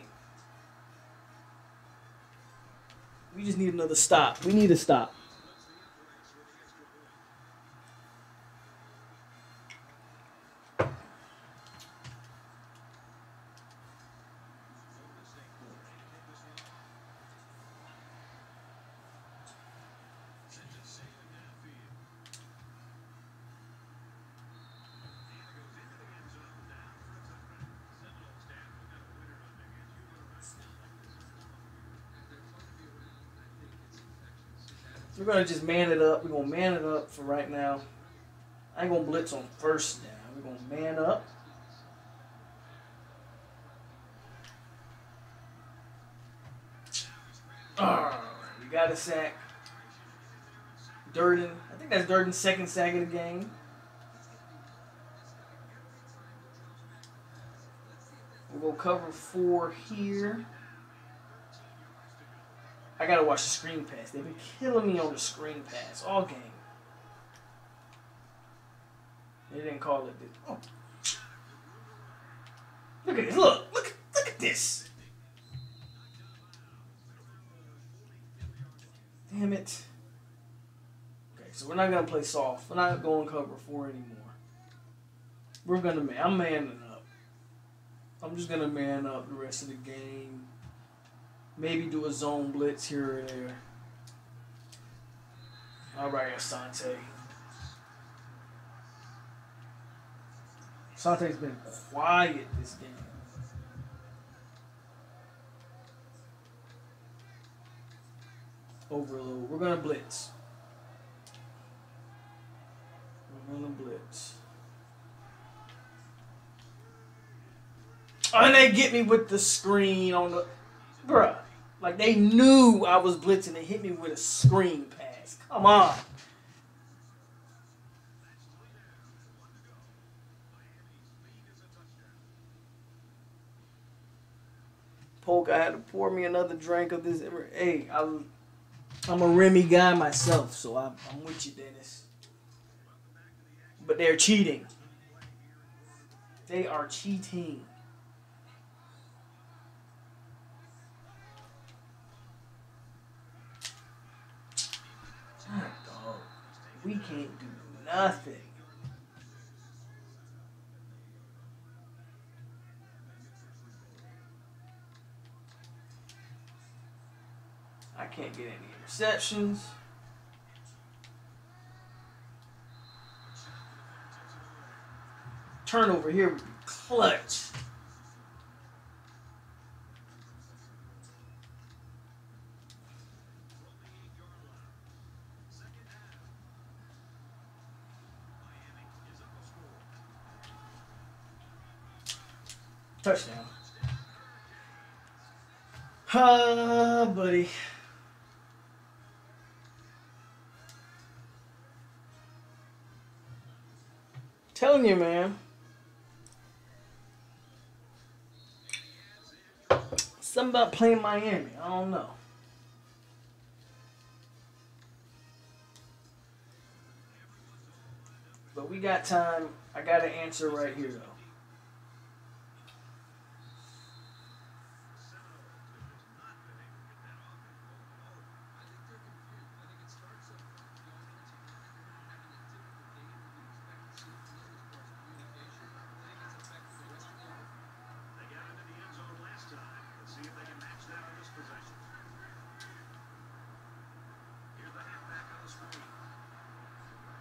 We just need another stop. We need a stop. We're gonna just man it up. We're gonna man it up for right now. I ain't gonna blitz on first down. We're gonna man up. Oh, we got a sack. Durden. I think that's Durden's second sack of the game. We'll go cover four here. I gotta watch the screen pass. They've been killing me on the screen pass all game. They didn't call it. This. Oh. Look at this. Look. Look. Look at this. Damn it. Okay, so we're not gonna play soft. We're not going cover four anymore. We're gonna man. I'm manning up. I'm just gonna man up the rest of the game. Maybe do a zone blitz here or there. All right, Asante. Asante's been quiet this game. Overload. We're going to blitz. We're going to blitz. And they get me with the screen on the... Bruh. Like they knew I was blitzing. They hit me with a screen pass. Come on. Polk, I had to pour me another drink of this. Hey, I'm, I'm a Remy guy myself, so I'm, I'm with you, Dennis. But they're cheating. They are cheating. We can't do nothing. I can't get any interceptions. Turnover here would be clutch. Touchdown. Ah, buddy. Telling you, man. Something about playing Miami. I don't know. But we got time. I got an answer right here, though.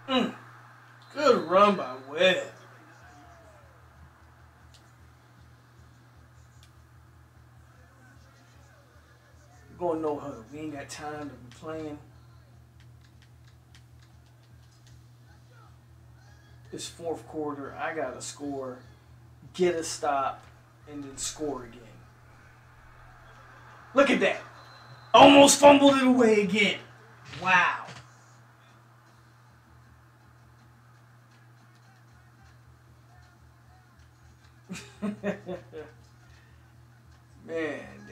Mm. Good run by Webb. We're going no huddle. We ain't got time to be playing. It's fourth quarter, I gotta score, get a stop, and then score again. Look at that. Almost fumbled it away again. Wow.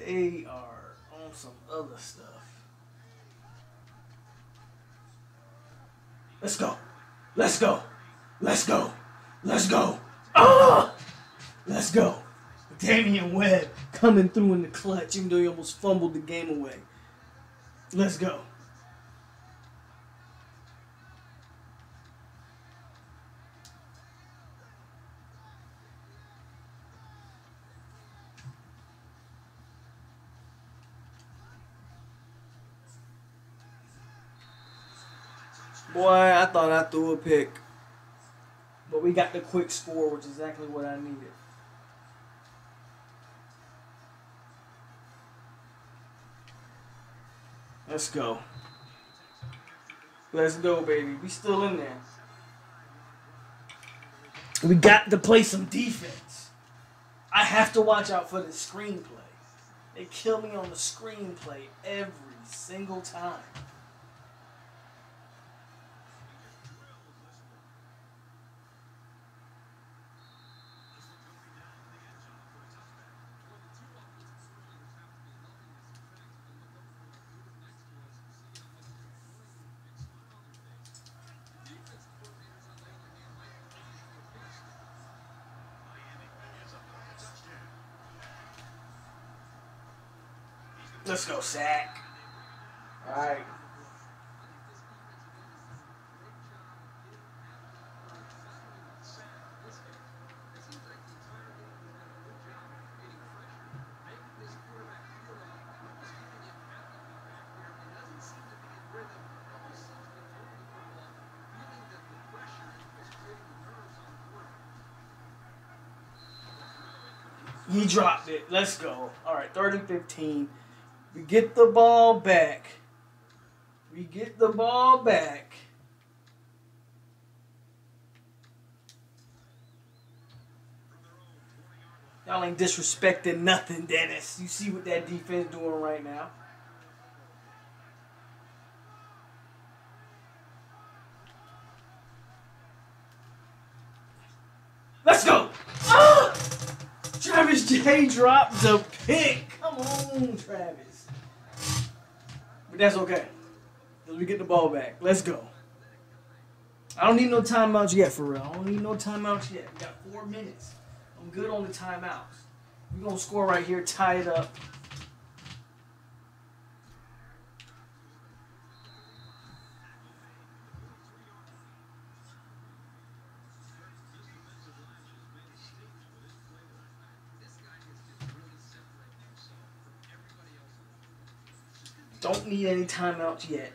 They are on some other stuff. Let's go. Let's go. Let's go. Let's go. Ah! Let's go. Damian Webb coming through in the clutch, even though he almost fumbled the game away. Let's go. I thought I threw a pick. But we got the quick score, which is exactly what I needed. Let's go. Let's go, baby. We still in there. We got to play some defense. I have to watch out for the screenplay. They kill me on the screenplay every single time. Let's go, sack. All right. He dropped it. Let's go. All right, third and 15. We get the ball back. We get the ball back. Y'all ain't disrespecting nothing, Dennis. You see what that defense doing right now. Let's go. Ah! Travis Jay dropped the pick. Come on, Travis. But that's okay. Because we get the ball back. Let's go. I don't need no timeouts yet, for real. I don't need no timeouts yet. We got four minutes. I'm good on the timeouts. We're going to score right here, tie it up. Don't need any timeouts yet.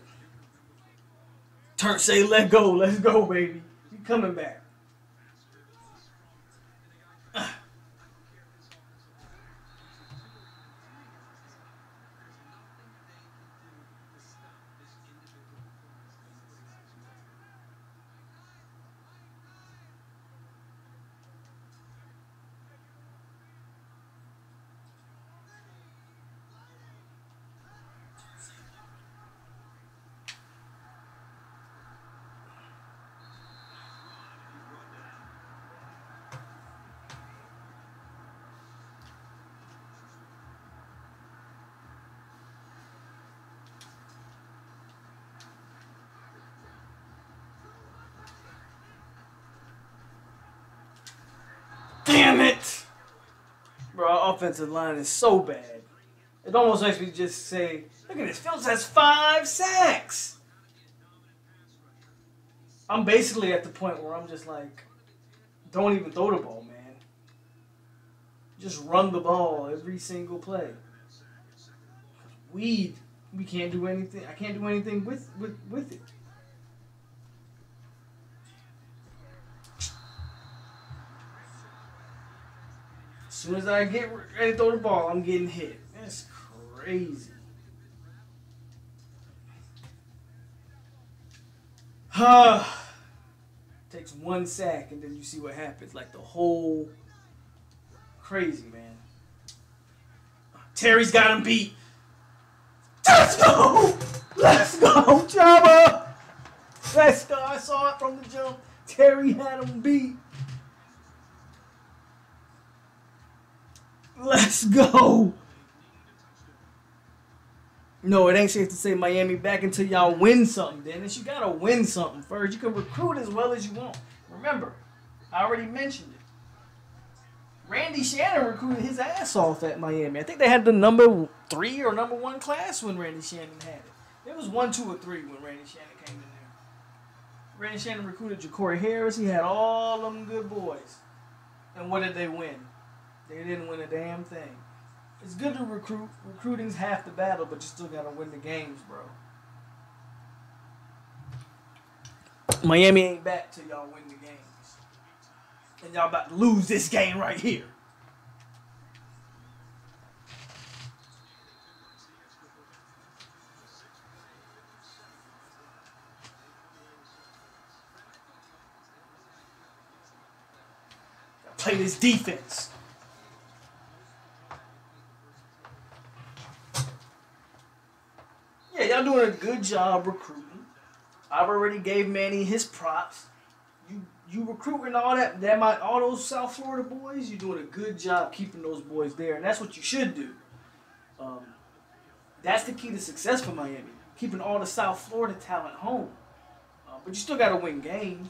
Turn say let go, let's go, baby. You coming back. Damn it! Bro, our offensive line is so bad. It almost makes me just say, look at this. Phillips has five sacks. I'm basically at the point where I'm just like, don't even throw the ball, man. Just run the ball every single play. We we can't do anything. I can't do anything with with, with it. As soon as I get ready to throw the ball, I'm getting hit. That's crazy. Takes one sack and then you see what happens. Like the whole crazy man. Terry's got him beat. Let's go! Let's go, Chubba! Let's go. I saw it from the jump. Terry had him beat. Let's go. No, it ain't safe to say Miami back until y'all win something, Dennis. You gotta win something first. You can recruit as well as you want. Remember, I already mentioned it. Randy Shannon recruited his ass off at Miami. I think they had the number three or number one class when Randy Shannon had it. It was one, two, or three when Randy Shannon came in there. Randy Shannon recruited Jacory Harris. He had all them good boys. And what did they win? They didn't win a damn thing. It's good to recruit. Recruiting's half the battle, but you still gotta win the games, bro. Miami ain't back till y'all win the games. And y'all about to lose this game right here. Play this defense. Yeah, y'all doing a good job recruiting. I've already gave Manny his props. You you recruiting all that that might all those South Florida boys. You're doing a good job keeping those boys there, and that's what you should do. Um, that's the key to success for Miami. Keeping all the South Florida talent home, uh, but you still got to win games.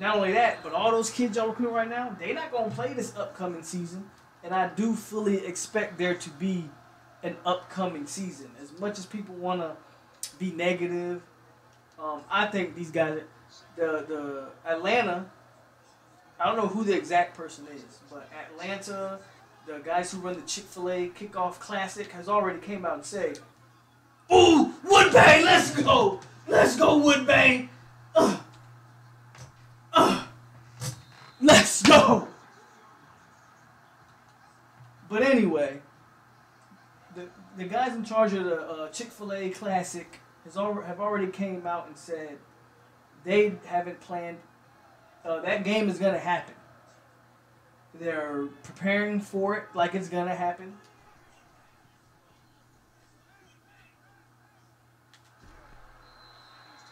Not only that, but all those kids y'all recruiting right now, they not gonna play this upcoming season, and I do fully expect there to be an upcoming season. As much as people want to be negative, um, I think these guys, the the Atlanta, I don't know who the exact person is, but Atlanta, the guys who run the Chick Fil A Kickoff Classic has already came out and said, "Ooh, Woodbang, let's go, let's go, Woodbang, let's go." But anyway, the guys in charge of the uh, Chick Fil A Classic has al- have already came out and said they haven't planned. Uh, that game is gonna happen. They're preparing for it like it's gonna happen.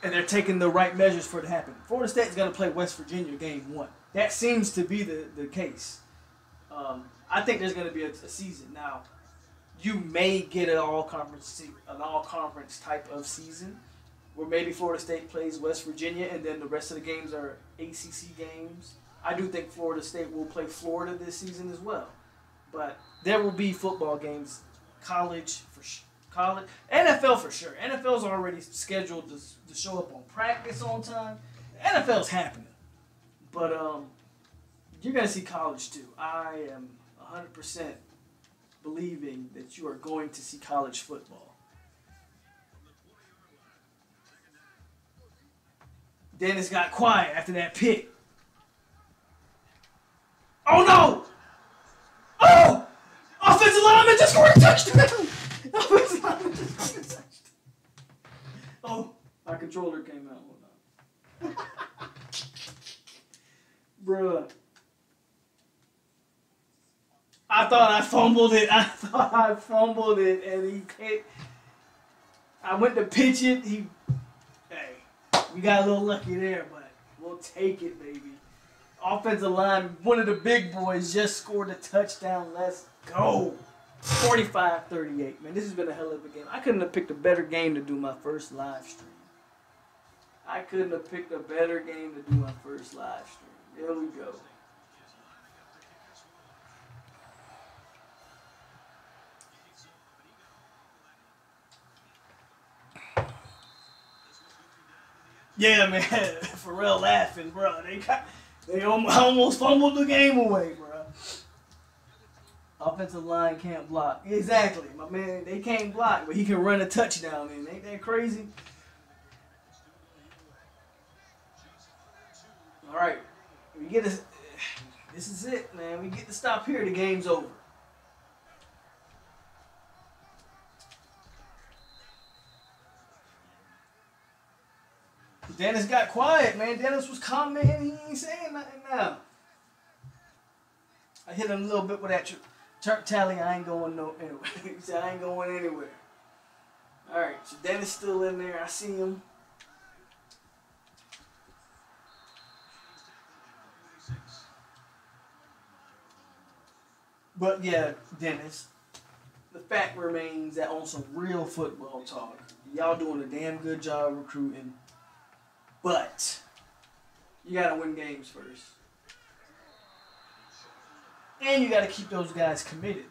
And they're taking the right measures for it to happen. Florida State's gonna play West Virginia game one. That seems to be the, the case. Um, I think there's gonna be a, a season now you may get an all conference an all conference type of season where maybe Florida State plays West Virginia and then the rest of the games are ACC games. I do think Florida State will play Florida this season as well. But there will be football games, college for sh- college, NFL for sure. NFL's already scheduled to, to show up on practice on time. NFL's happening. But um you're to see college too. I am 100% believing that you are going to see college football. Dennis got quiet after that pick. Oh no! Oh! Offensive lineman just scored a touchdown! Offensive lineman just scored a touchdown. Oh, my controller came out. Hold on. Bruh. I thought I fumbled it. I thought I fumbled it, and he hit. I went to pitch it. He, hey, we got a little lucky there, but we'll take it, baby. Offensive line, one of the big boys just scored a touchdown. Let's go. 45-38. Man, this has been a hell of a game. I couldn't have picked a better game to do my first live stream. I couldn't have picked a better game to do my first live stream. There we go. Yeah, man. Pharrell laughing, bro. They got, they almost fumbled the game away, bro. Offensive line can't block. Exactly, my man. They can't block, but he can run a touchdown in. Ain't that crazy? All right, we get this. This is it, man. We get to stop here. The game's over. Dennis got quiet, man. Dennis was commenting. He ain't saying nothing now. I hit him a little bit with that turn tally. I ain't going no anywhere. he said I ain't going anywhere. All right, so Dennis still in there. I see him. But yeah, Dennis, the fact remains that on some real football talk, y'all doing a damn good job recruiting. But you got to win games first. And you got to keep those guys committed.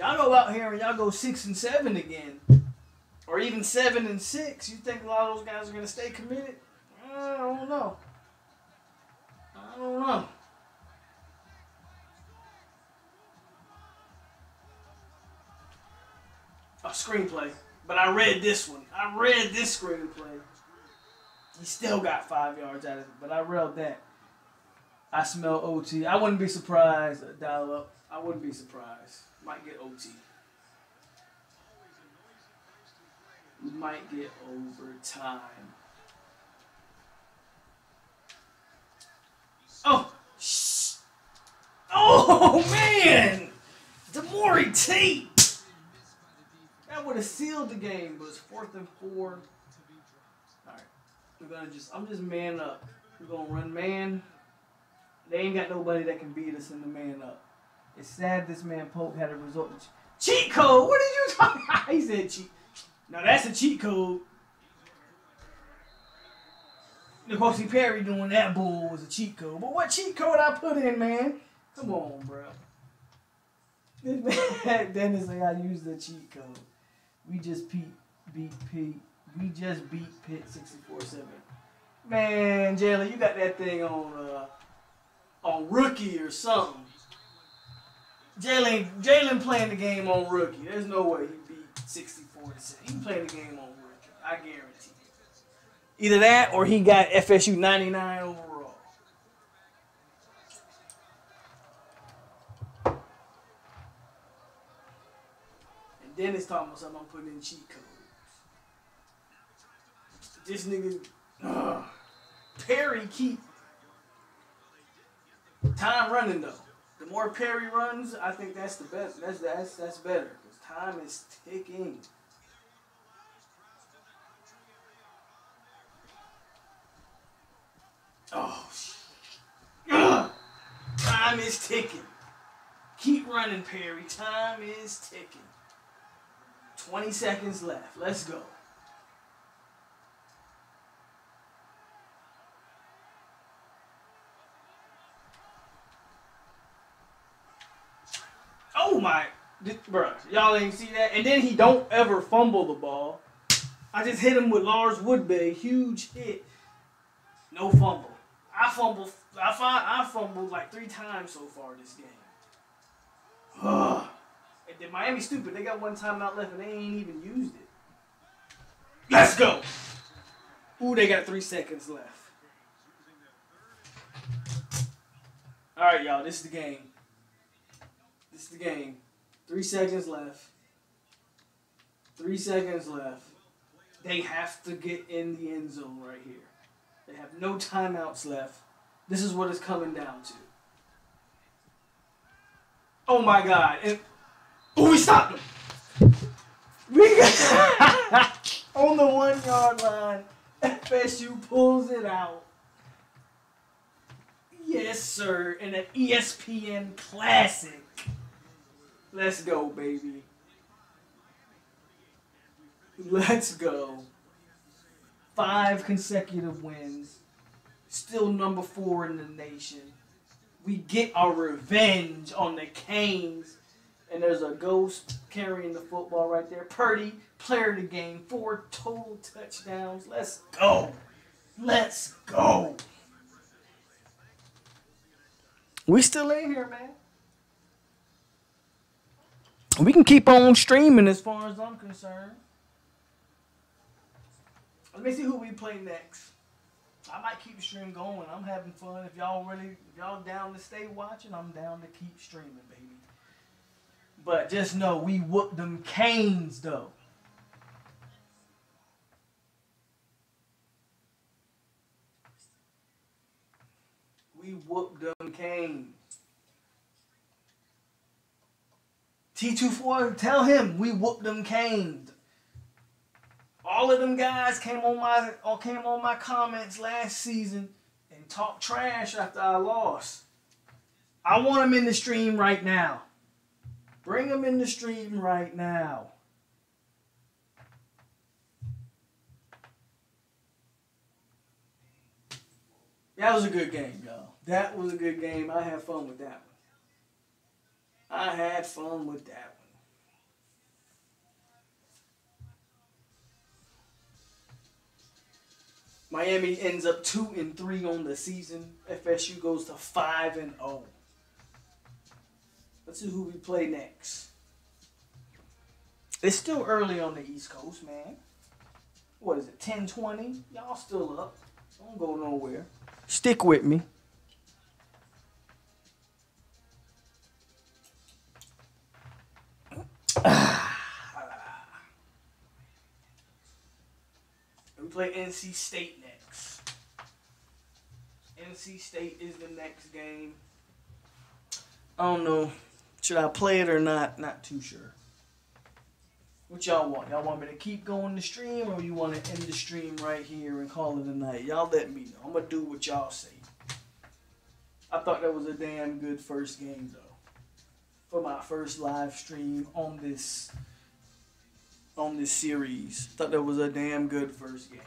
Y'all go out here and y'all go six and seven again, or even seven and six. You think a lot of those guys are gonna stay committed? I don't know. I don't know. A screenplay, but I read this one. I read this screenplay. He still got five yards out of it, but I read that. I smell OT. I wouldn't be surprised. Uh, dial up. I wouldn't be surprised. Might get OT. Might get overtime. Oh, shh. Oh man, Demore Tate. That would have sealed the game, but it's fourth and four. We're gonna just. I'm just man up. We're gonna run man. They ain't got nobody that can beat us in the man up. It's sad this man Pope had a result. Cheat code? What did you talk about? he said cheat. Now that's a cheat code. N'Kosi Perry doing that bull was a cheat code. But what cheat code I put in, man? Come on, bro. This man Dennis say I used the cheat code. We just beat beat Pete. We just beat Pitt 64-7. Man, Jalen, you got that thing on uh, on rookie or something. Jalen Jalen playing the game on rookie. There's no way he beat 64 to 7. He playing the game on rookie. I guarantee it. Either that or he got FSU 99 overall. And Dennis talking about something I'm putting in cheat codes. This nigga, ugh. Perry keep time running though. The more Perry runs, I think that's the best. That's that's that's better because time is ticking. Oh, time is ticking. Keep running, Perry. Time is ticking. 20 seconds left. Let's go. My, bro, y'all ain't see that. And then he don't ever fumble the ball. I just hit him with Lars Woodbay, huge hit, no fumble. I fumble, I find I fumbled like three times so far this game. Ugh. And then Miami stupid. They got one timeout left and they ain't even used it. Let's go. Ooh, they got three seconds left. All right, y'all. This is the game. This is the game. Three seconds left. Three seconds left. They have to get in the end zone right here. They have no timeouts left. This is what it's coming down to. Oh my God. And, oh, we stopped him. We got on the one yard line. FSU pulls it out. Yes, sir. In an ESPN classic. Let's go, baby. Let's go. Five consecutive wins. Still number four in the nation. We get our revenge on the Canes. And there's a ghost carrying the football right there. Purdy, player of the game, four total touchdowns. Let's go. Let's go. We still in here, man. We can keep on streaming as far as I'm concerned. Let me see who we play next. I might keep the stream going. I'm having fun. If y'all really, if y'all down to stay watching, I'm down to keep streaming, baby. But just know we whooped them canes though. We whooped them canes. T24, tell him we whooped them canes. All of them guys came on my came on my comments last season and talked trash after I lost. I want them in the stream right now. Bring them in the stream right now. That was a good game, y'all. That was a good game. I had fun with that one. I had fun with that one. Miami ends up two and three on the season. FSU goes to five and zero. Oh. Let's see who we play next. It's still early on the East Coast, man. What is it, 1020? Y'all still up. Don't go nowhere. Stick with me. We play NC State next. NC State is the next game. I don't know. Should I play it or not? Not too sure. What y'all want? Y'all want me to keep going the stream or you want to end the stream right here and call it a night? Y'all let me know. I'm going to do what y'all say. I thought that was a damn good first game, though. For my first live stream on this on this series. Thought that was a damn good first game.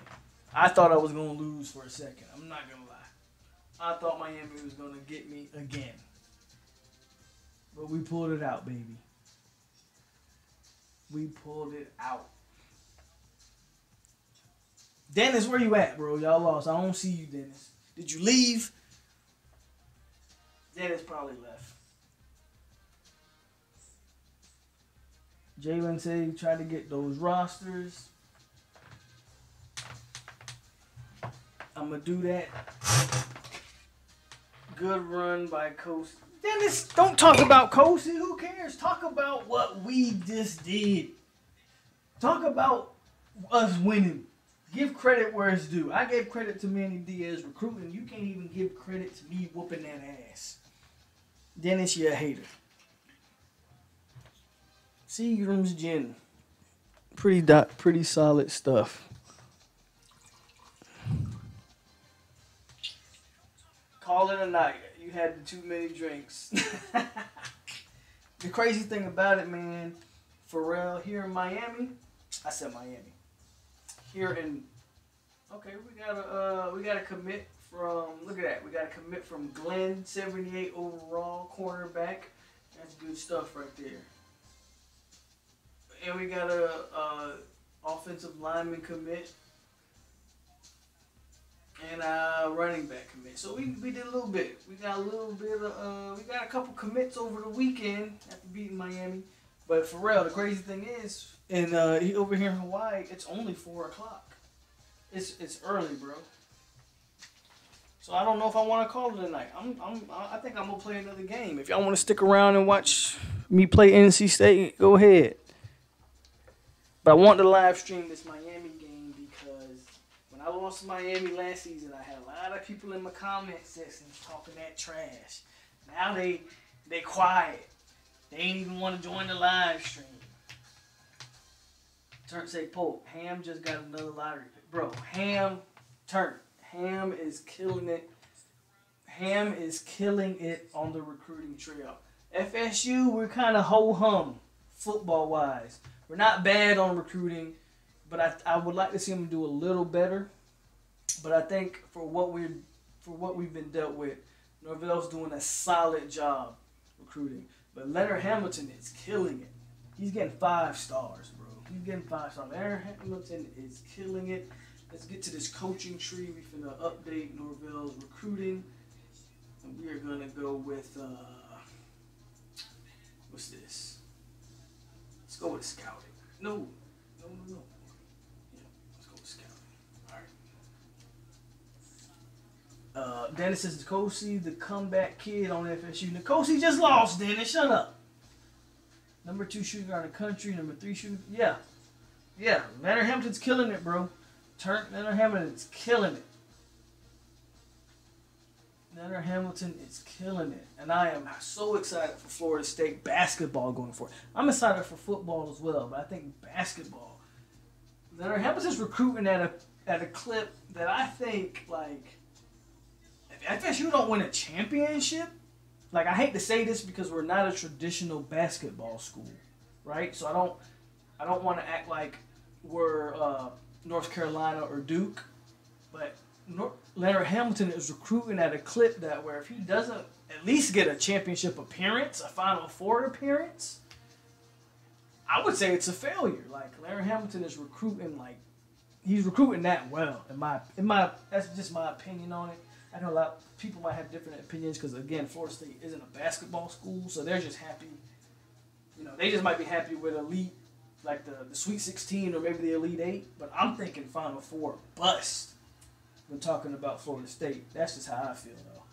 I thought I was to lose for a second. I'm not to lie. I thought Miami was to get me again. But we pulled it out, baby. We pulled it out. Dennis, where you at, bro? Y'all lost. I don't see you, Dennis. Did you leave? Dennis probably left. Jalen said he tried to get those rosters. I'm gonna do that. Good run by Coast Dennis, don't talk about Kosi. Who cares? Talk about what we just did. talk about us winning. Give credit where it's due. I gave credit to Manny Diaz recruiting. You can't even give credit to me whooping that ass. Dennis, you're a hater. Seagram's gin. Pretty dot, pretty solid stuff. Call it a night. You had too many drinks. the crazy thing about it, man, Pharrell here in Miami. I said Miami. Here in okay, we got a uh, we got a commit from look at that. We got a commit from Glenn, 78 overall cornerback. That's good stuff right there. And we got a, a offensive lineman commit and a running back commit. So we, we did a little bit. We got a little bit of uh, we got a couple commits over the weekend after beating Miami. But for real, the crazy thing is, and uh, over here in Hawaii, it's only four o'clock. It's it's early, bro. So I don't know if I want to call it tonight. I'm, I'm I think I'm gonna play another game. If y'all want to stick around and watch me play NC State, go ahead. But I want to live stream this Miami game because when I lost Miami last season, I had a lot of people in my comment sections talking that trash. Now they they quiet. They ain't even want to join the live stream. Turn say Pope. Ham just got another lottery pick. Bro, Ham turn. Ham is killing it. Ham is killing it on the recruiting trail. FSU, we're kind of ho hum football wise. We're not bad on recruiting, but I, I would like to see them do a little better. But I think for what we for what we've been dealt with, Norvell's doing a solid job recruiting. But Leonard Hamilton is killing it. He's getting five stars, bro. He's getting five stars. Leonard Hamilton is killing it. Let's get to this coaching tree. We finna update Norvell's recruiting. And we are gonna go with uh what's this? Go with scouting. No, no, no, no. Yeah, let's go with scouting. All right. Uh, Dennis is N'Kosi, the comeback kid on FSU. N'Kosi just lost, Dennis. Shut up. Number two shooting guard in the country. Number three shooting. Yeah. Yeah. Leonard Hamilton's killing it, bro. Turn Leonard Hamilton's killing it. Leonard Hamilton is killing it. And I am so excited for Florida State basketball going forward. I'm excited for football as well, but I think basketball. Leonard Hamilton's recruiting at a at a clip that I think like if FSU don't win a championship, like I hate to say this because we're not a traditional basketball school, right? So I don't I don't want to act like we're uh, North Carolina or Duke, but Leonard Hamilton is recruiting at a clip that where if he doesn't at least get a championship appearance, a Final Four appearance, I would say it's a failure. Like Leonard Hamilton is recruiting like he's recruiting that well. In my in my that's just my opinion on it. I know a lot of people might have different opinions because again, Florida State isn't a basketball school, so they're just happy. You know, they just might be happy with elite, like the the Sweet 16 or maybe the Elite Eight. But I'm thinking Final Four bust when talking about Florida State. That's just how I feel though.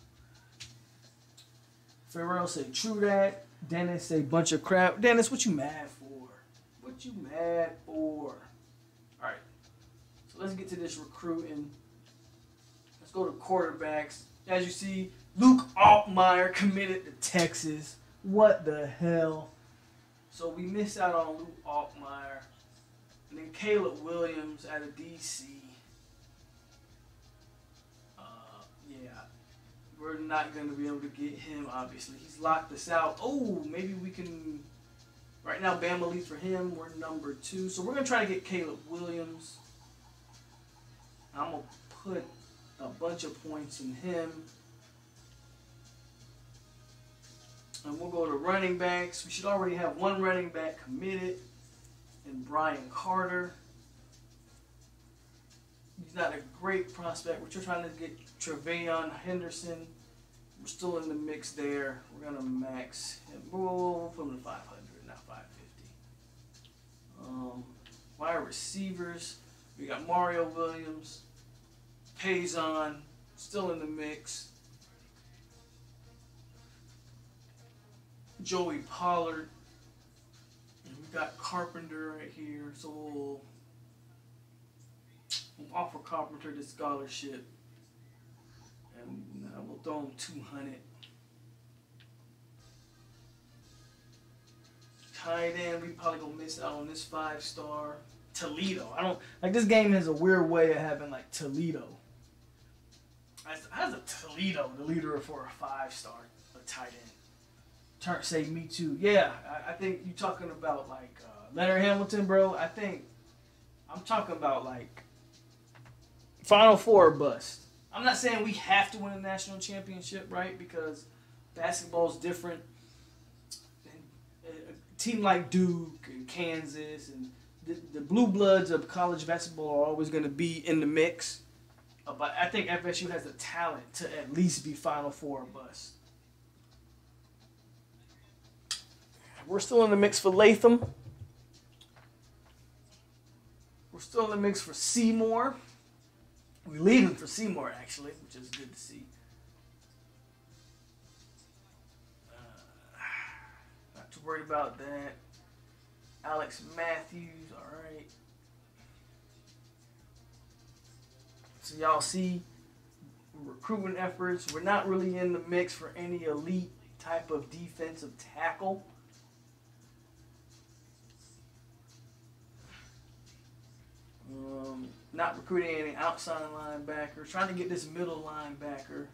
Pharrell say true that. Dennis say bunch of crap. Dennis, what you mad for? What you mad for? Alright. So let's get to this recruiting. Let's go to quarterbacks. As you see, Luke Altmyer committed to Texas. What the hell? So we missed out on Luke Altmyer. And then Caleb Williams out of DC. We're not going to be able to get him, obviously. He's locked us out. Oh, maybe we can. Right now, Bama leads for him. We're number two. So we're going to try to get Caleb Williams. I'm going to put a bunch of points in him. And we'll go to running backs. We should already have one running back committed. And Brian Carter. He's not a great prospect. We're trying to get TreVeyon Henderson. We're still in the mix there. We're gonna max him. We'll put him to 500, not 550. Um, wide receivers. We got Mario Williams, Payson, still in the mix. Joey Pollard. And we got Carpenter right here, so we'll offer Carpenter the scholarship, and uh, we'll throw him two hundred. Tight end, we probably gonna miss out on this five star. Toledo. I don't like this game has a weird way of having like Toledo. As, as a Toledo, the leader for a five star, a tight end. Turn say me too. Yeah, I, I think you're talking about like uh, Leonard Hamilton, bro. I think I'm talking about like Final Four or bust. I'm not saying we have to win a national championship, right? Because basketball is different. And a team like Duke and Kansas and the, the blue bloods of college basketball are always going to be in the mix. Uh, but I think FSU has the talent to at least be Final Four or bust. We're still in the mix for Latham. We're still in the mix for Seymour. We're leaving for Seymour actually, which is good to see. Uh, not too worried about that. Alex Matthews, all right. So y'all see recruitment efforts. We're not really in the mix for any elite type of defensive tackle. Um, not recruiting any outside linebackers. Trying to get this middle linebacker.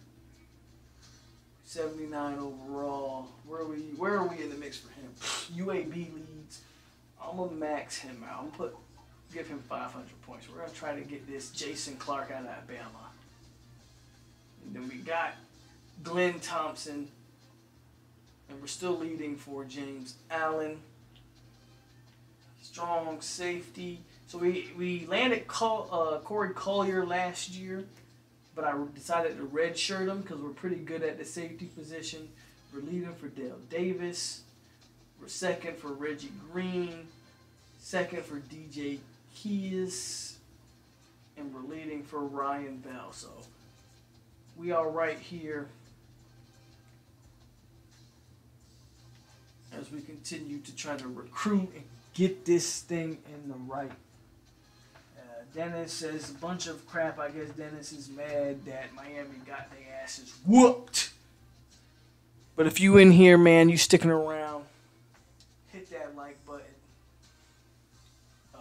79 overall. Where are we? Where are we in the mix for him? UAB leads. I'm gonna max him out. I'm put give him 500 points. We're gonna try to get this Jason Clark out of Alabama. And then we got Glenn Thompson, and we're still leading for James Allen. Strong safety. So we, we landed Col- uh, Corey Collier last year, but I decided to redshirt him because we're pretty good at the safety position. We're leading for Dale Davis. We're second for Reggie Green. Second for DJ Keys. And we're leading for Ryan Bell. So we are right here as we continue to try to recruit and get this thing in the right Dennis says a bunch of crap. I guess Dennis is mad that Miami got their asses whooped. But if you in here, man, you sticking around, hit that like button. Uh,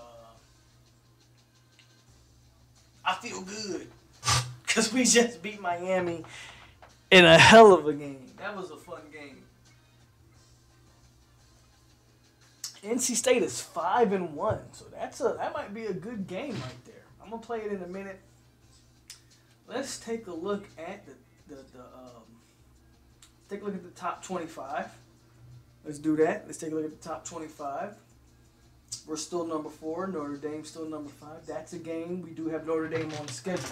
I feel good because we just beat Miami in a hell of a game. That was a fun game. NC State is five and one, so that's a that might be a good game right there. I'm gonna play it in a minute. Let's take a look at the the, the um, take a look at the top 25. Let's do that. Let's take a look at the top 25. We're still number four. Notre Dame still number five. That's a game. We do have Notre Dame on the schedule.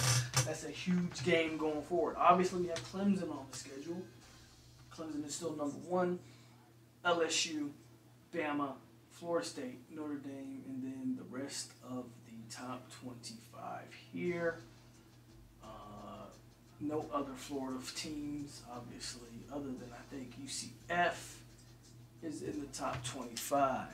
That's a huge game going forward. Obviously, we have Clemson on the schedule. Clemson is still number one. LSU, Bama, Florida State, Notre Dame, and then the rest of the top 25 here. Uh, no other Florida teams, obviously, other than I think UCF is in the top 25.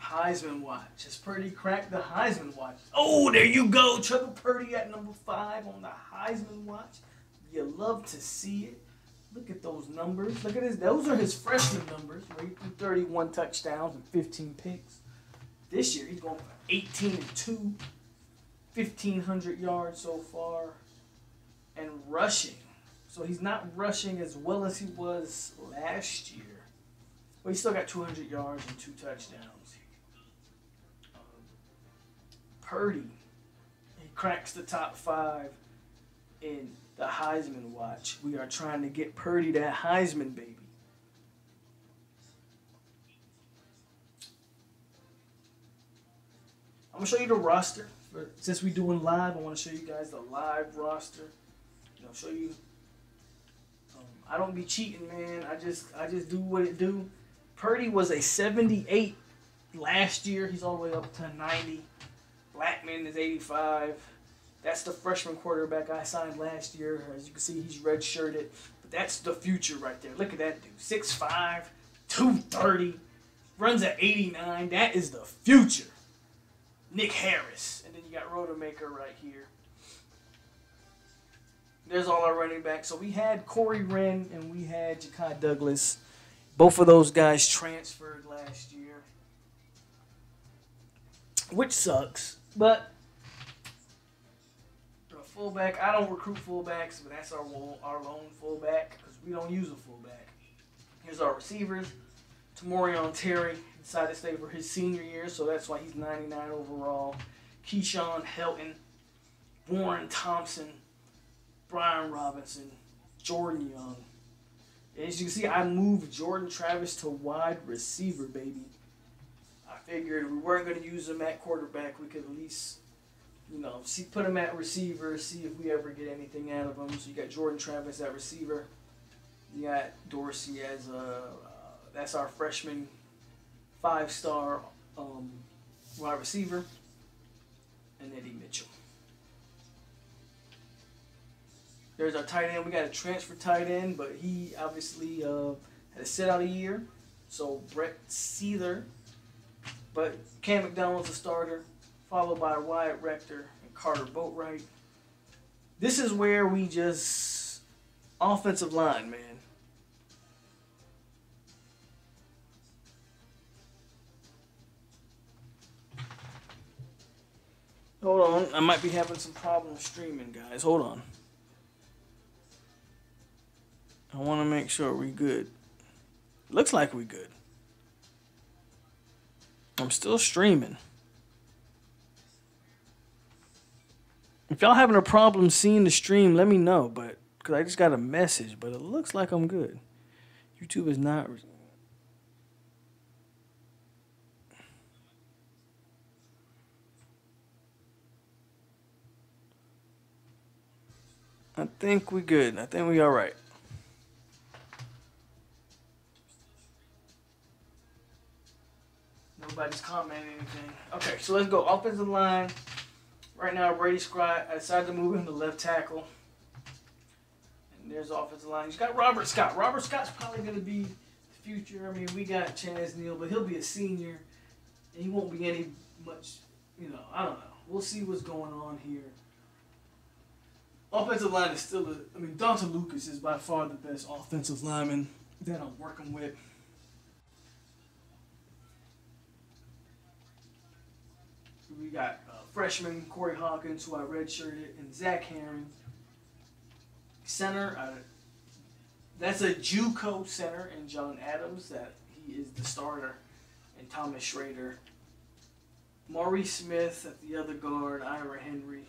Heisman watch. Has Purdy cracked the Heisman watch? Oh, there you go. Trevor Purdy at number five on the Heisman watch. You love to see it. Look at those numbers. Look at his. Those are his freshman numbers, where he threw 31 touchdowns and 15 picks. This year, he's going for 18 and 2, 1,500 yards so far, and rushing. So he's not rushing as well as he was last year. But he still got 200 yards and two touchdowns. Um, Purdy, he cracks the top five in the Heisman watch. We are trying to get Purdy that Heisman baby. I'm gonna show you the roster. For, since we're doing live, I want to show you guys the live roster. You know, show you. Um, I don't be cheating, man. I just I just do what it do. Purdy was a 78 last year. He's all the way up to 90. Blackman is 85. That's the freshman quarterback I signed last year. As you can see, he's redshirted. But that's the future right there. Look at that dude. 6'5", 230, runs at 89. That is the future. Nick Harris. And then you got Rodemaker right here. There's all our running backs. So we had Corey Wren and we had Ja'Khi Douglas. Both of those guys transferred last year. Which sucks. But fullback, I don't recruit fullbacks, but that's our our lone fullback because we don't use a fullback. Here's our receivers. Tamorion Terry decided to stay for his senior year, so that's why he's 99 overall. Keyshawn Helton, Warren Thompson, Brian Robinson, Jordan Young. As you can see, I moved Jordan Travis to wide receiver, baby. I figured we weren't going to use him at quarterback. We could at least, you know, see put him at receiver, see if we ever get anything out of him. So you got Jordan Travis at receiver. You got Dorsey as a, uh, that's our freshman five-star um, wide receiver, and Eddie Mitchell. There's our tight end. We got a transfer tight end, but he obviously uh, had to sit out a year. So Brett Seether, but Cam McDonald's a starter, followed by Wyatt Rector and Carter Boatwright. This is where we just offensive line, man. Hold on, I might be having some problems streaming, guys. Hold on. I want to make sure we good. Looks like we good. I'm still streaming. If y'all having a problem seeing the stream, let me know. But because I just got a message, but it looks like I'm good. YouTube is not. I think we good. I think we all right. Nobody's commenting anything. Okay, so let's go. Offensive line. Right now, Brady Scott. I decided to move him to left tackle. And there's offensive line. He's got Robert Scott. Robert Scott's probably going to be the future. I mean, we got Chaz Neal, but he'll be a senior. And he won't be any much, you know, I don't know. We'll see what's going on here offensive line is still a. I mean, Dontae Lucas is by far the best offensive lineman that I'm working with. We got freshman Corey Hawkins, who I redshirted, and Zach Herring. Center, uh, that's a JUCO center and John Adams. That he is the starter, and Thomas Schrader. Maurice Smith at the other guard, Ira Henry,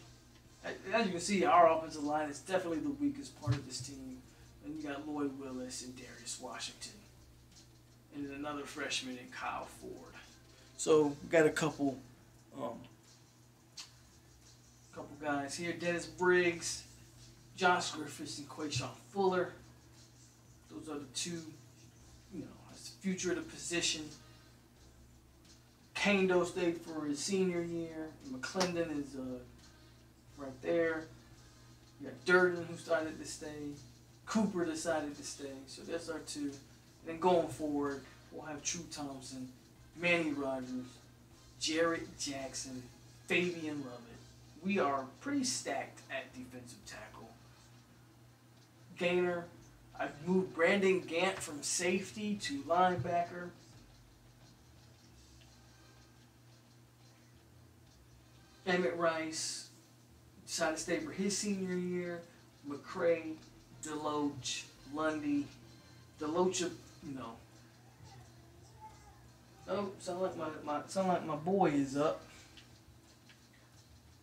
as you can see, our offensive line is definitely the weakest part of this team. And you got Lloyd Willis and Darius Washington. And then another freshman in Kyle Ford. So we got a couple um, couple guys here. Dennis Briggs, Josh Griffiths, and Quashon Fuller. Those are the two, you know, future of the position. Kando stayed for his senior year. McClendon is uh, right there. You got Durden who decided to stay. Cooper decided to stay. So that's our two. then going forward, we'll have True Thompson, Manny Rogers, Jarrett Jackson, Fabian Lovett. We are pretty stacked at defensive tackle. Gainer, I've moved Brandon Gant from safety to linebacker. Emmett Rice, decided to stay for his senior year. McCray, Deloach, Lundy, Deloach, you know. Oh, sound like my, my sound like my boy is up.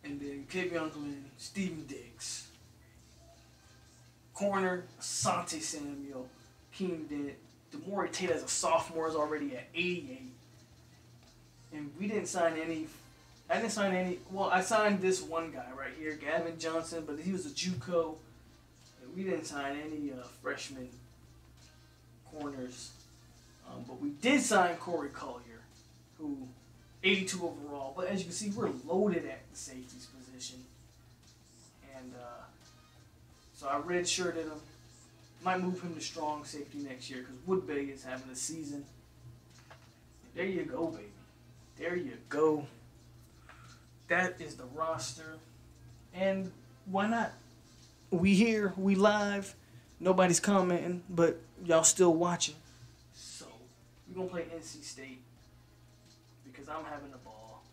And then Kevion Glenn, Stephen Diggs. Corner, Asante Samuel, Keenan Dent. Demore Tate as a sophomore is already at 88. And we didn't sign any I didn't sign any. Well, I signed this one guy right here, Gavin Johnson, but he was a JUCO. We didn't sign any uh, freshman corners, um, but we did sign Corey Collier, who 82 overall. But as you can see, we're loaded at the safeties position, and uh, so I redshirted him. Might move him to strong safety next year because Woodbay is having a season. There you go, baby. There you go. That is the roster. And why not? We here, we live. Nobody's commenting, but y'all still watching. So, we're going to play NC State because I'm having a ball.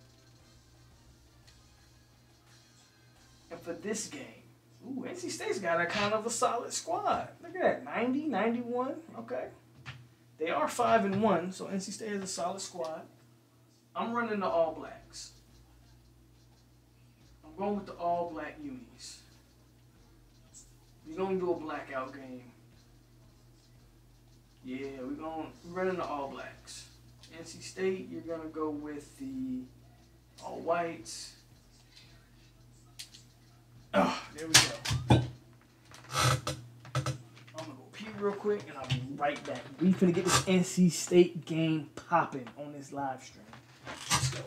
And for this game, ooh, NC State's got a kind of a solid squad. Look at that, 90, 91. Okay. They are 5 and 1, so NC State has a solid squad. I'm running the All Blacks. I'm going with the All Black unis. We're gonna do a blackout game. Yeah, we're going we're running the All Blacks. NC State, you're gonna go with the All Whites. Oh, there we go. I'm gonna go pee real quick and I'll be right back. We finna get this NC State game popping on this live stream. Let's go.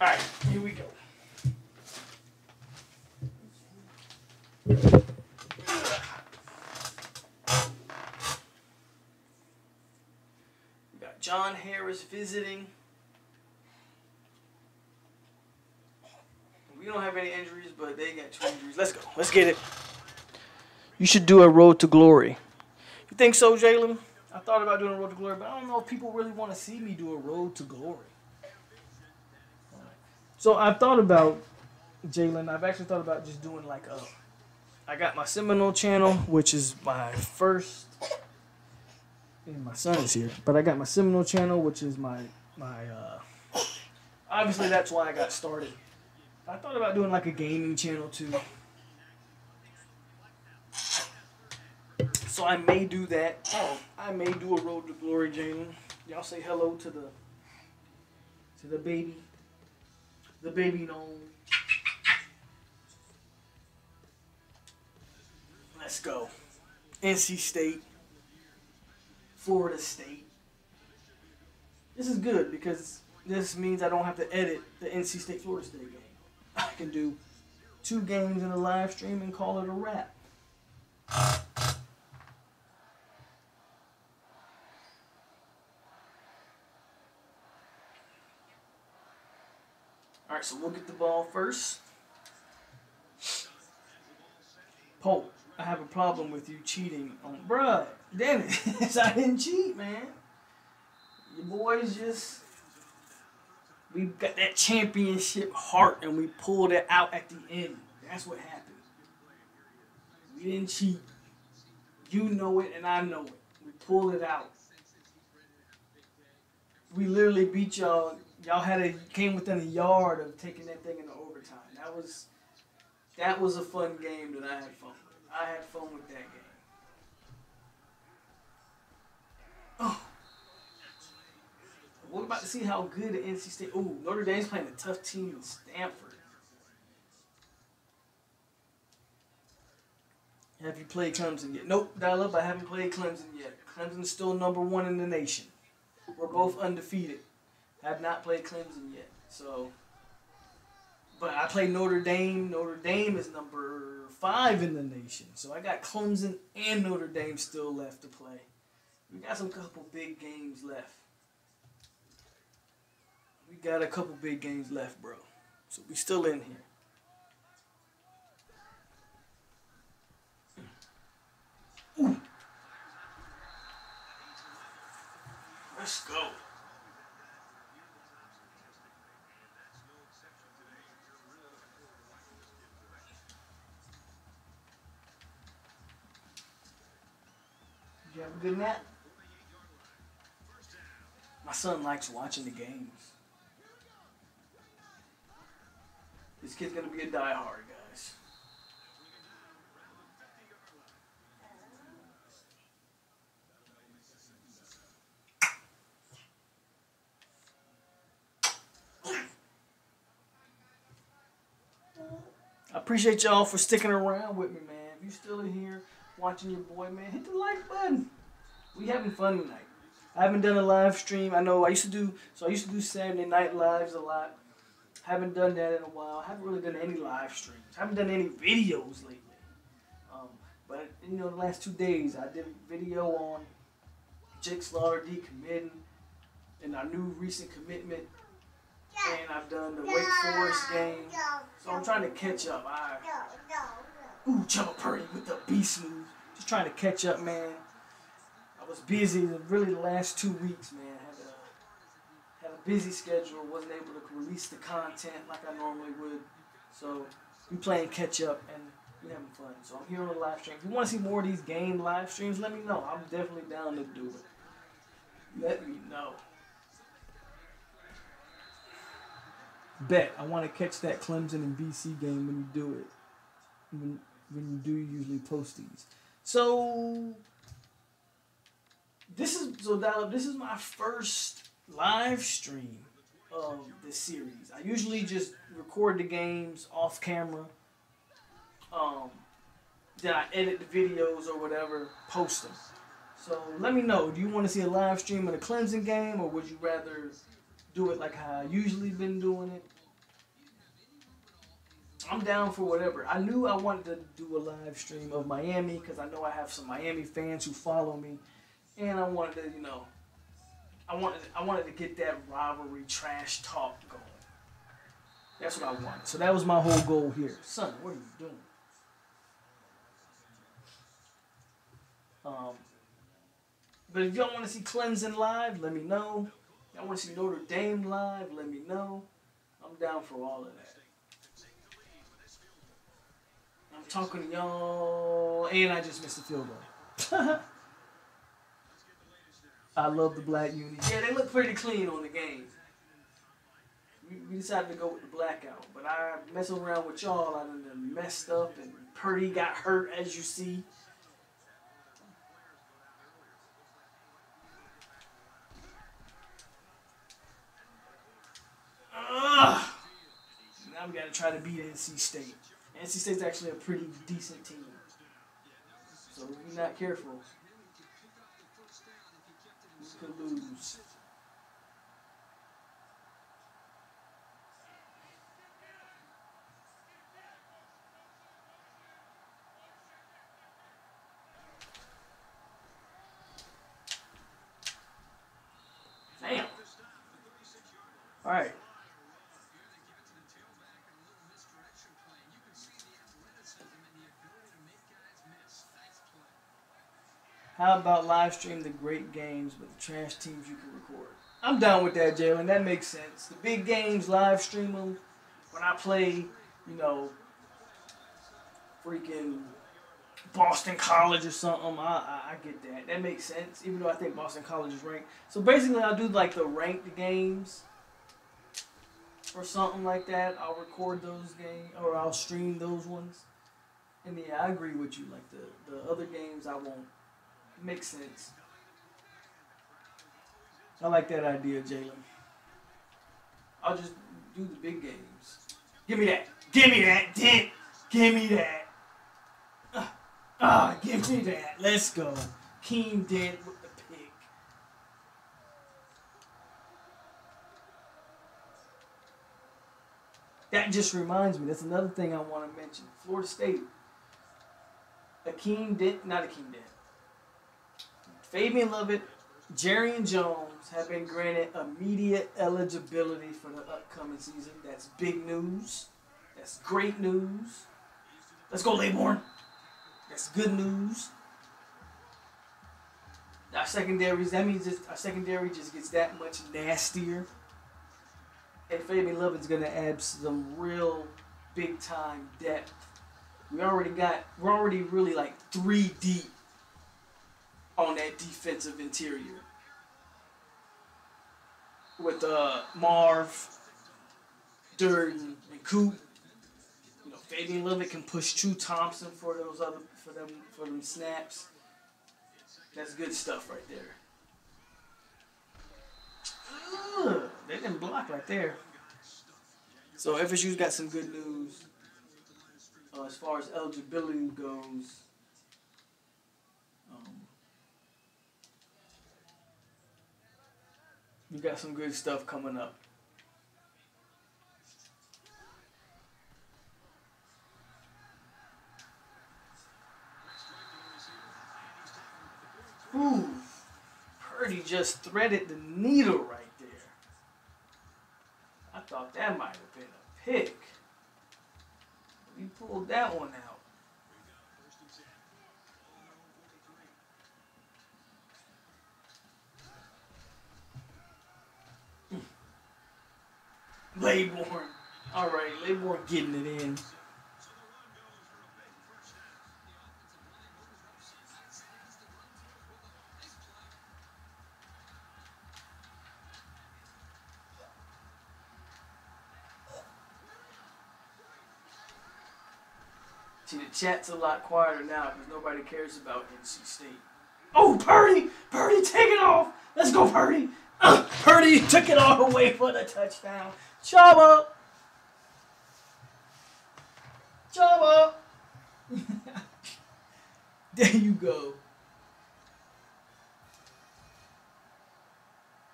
All right, here we go. We got John Harris visiting. We don't have any injuries, but they got two injuries. Let's go. Let's get it. You should do a road to glory. You think so, Jalen? I thought about doing a road to glory, but I don't know if people really want to see me do a road to glory. So I've thought about Jalen. I've actually thought about just doing like a. I got my Seminole channel, which is my first. And my son is here, but I got my Seminole channel, which is my my. uh Obviously, that's why I got started. I thought about doing like a gaming channel too. So I may do that. I may do a road to glory, Jalen. Y'all say hello to the to the baby the baby gnome. Let's go. NC State, Florida State. This is good because this means I don't have to edit the NC State Florida State game. I can do two games in a live stream and call it a wrap. All right, so we'll get the ball first. Pope, I have a problem with you cheating on, bruh. Damn it, I didn't cheat, man. Your boys just we got that championship heart and we pulled it out at the end. That's what happened. We didn't cheat. You know it and I know it. We pulled it out. We literally beat y'all y'all had a came within a yard of taking that thing into overtime. That was that was a fun game that I had fun with. I had fun with that game. Oh. We're about to see how good the NC State. Ooh, Notre Dame's playing a tough team in Stanford. Have you played Clemson yet? Nope, dial up. I haven't played Clemson yet. Clemson's still number one in the nation. We're both undefeated. Have not played Clemson yet. So, but I played Notre Dame. Notre Dame is number five in the nation. So I got Clemson and Notre Dame still left to play. We got some couple big games left. We got a couple big games left, bro. So we still in here. Let's go. Did you have a good nap? My son likes watching the games. This kid's gonna be a diehard, guys. I appreciate y'all for sticking around with me, man. If you're still in here watching your boy, man, hit the like button. We having fun tonight. I haven't done a live stream. I know I used to do so. I used to do Saturday night lives a lot. Haven't done that in a while. Haven't really done any live streams. Haven't done any videos lately. Um, but you know, the last two days I did a video on Jake Slaughter decommitting and our new recent commitment. And I've done the Wake Forest game. So I'm trying to catch up. I ooh Chubba Purdy with the beast move. Just trying to catch up, man. Was busy really the last two weeks, man. Had a had a busy schedule. Wasn't able to release the content like I normally would. So we playing catch up and we having fun. So I'm here on the live stream. If you want to see more of these game live streams, let me know. I'm definitely down to do it. Let me know. Bet I want to catch that Clemson and BC game when you do it. When when you do usually post these. So this is so Dial this is my first live stream of this series. I usually just record the games off camera. Um, then I edit the videos or whatever, post them. So let me know. Do you want to see a live stream of the Clemson game, or would you rather do it like how I usually been doing it? I'm down for whatever. I knew I wanted to do a live stream of Miami because I know I have some Miami fans who follow me, and I wanted to, you know, I wanted I wanted to get that rivalry trash talk going. That's what I wanted. So that was my whole goal here. Son, what are you doing? Um, but if y'all want to see Clemson live, let me know. Y'all want to see Notre Dame live, let me know. I'm down for all of that. I'm talking to y'all, and I just missed the field goal. I love the black uni. Yeah, they look pretty clean on the game. We, decided to go with the blackout, but I messing around with y'all. I done messed up, and Purdy got hurt, as you see. Ugh. Now we gotta try to beat NC State. NC State's actually a pretty decent team. So we're not careful, lose. How about live stream the great games with the trash teams you can record? I'm down with that, Jalen. That makes sense. The big games, live stream them. When I play, you know, freaking Boston College or something, I, I, I get that. That makes sense, even though I think Boston College is ranked. So basically, I'll do like the ranked games or something like that. I'll record those games or I'll stream those ones. And yeah, I agree with you. Like the, the other games, I won't. Makes sense. I like that idea, Jalen. I'll just do the big games. Give me that. Give me that. Dent. Give me that. Ah, ah, give me that. Let's go. Keen Dent with the pick. That just reminds me. That's another thing I want to mention. Florida State. A Akeem Dent, not a Akeem Dent. Fabien Lovett, Jarrian Jones have been granted immediate eligibility for the upcoming season. That's big news. That's great news. Let's go, Laborn. That's good news. our secondaries. That means just, our secondary just gets that much nastier. And Fabien Lovett's gonna add some real big time depth. We already got we're already really like three deep on that defensive interior with uh, Marv, Durden, and Coop. You know, Fabien Lovett can push True Thompson for those other for them for them snaps. That's good stuff right there. Ugh, they didn't block right there. So FSU's got some good news uh, as far as eligibility goes. We got some good stuff coming up. Ooh, Purdy just threaded the needle right there. I thought that might have been a pick. He pulled that one out. Laborn. All right, Laborn getting it in. See, the chat's a lot quieter now because nobody cares about NC State. Oh, Purdy! Purdy, take it off! Let's go, Purdy! Uh, Purdy took it all away for the touchdown. Chubba! Chubba! there you go.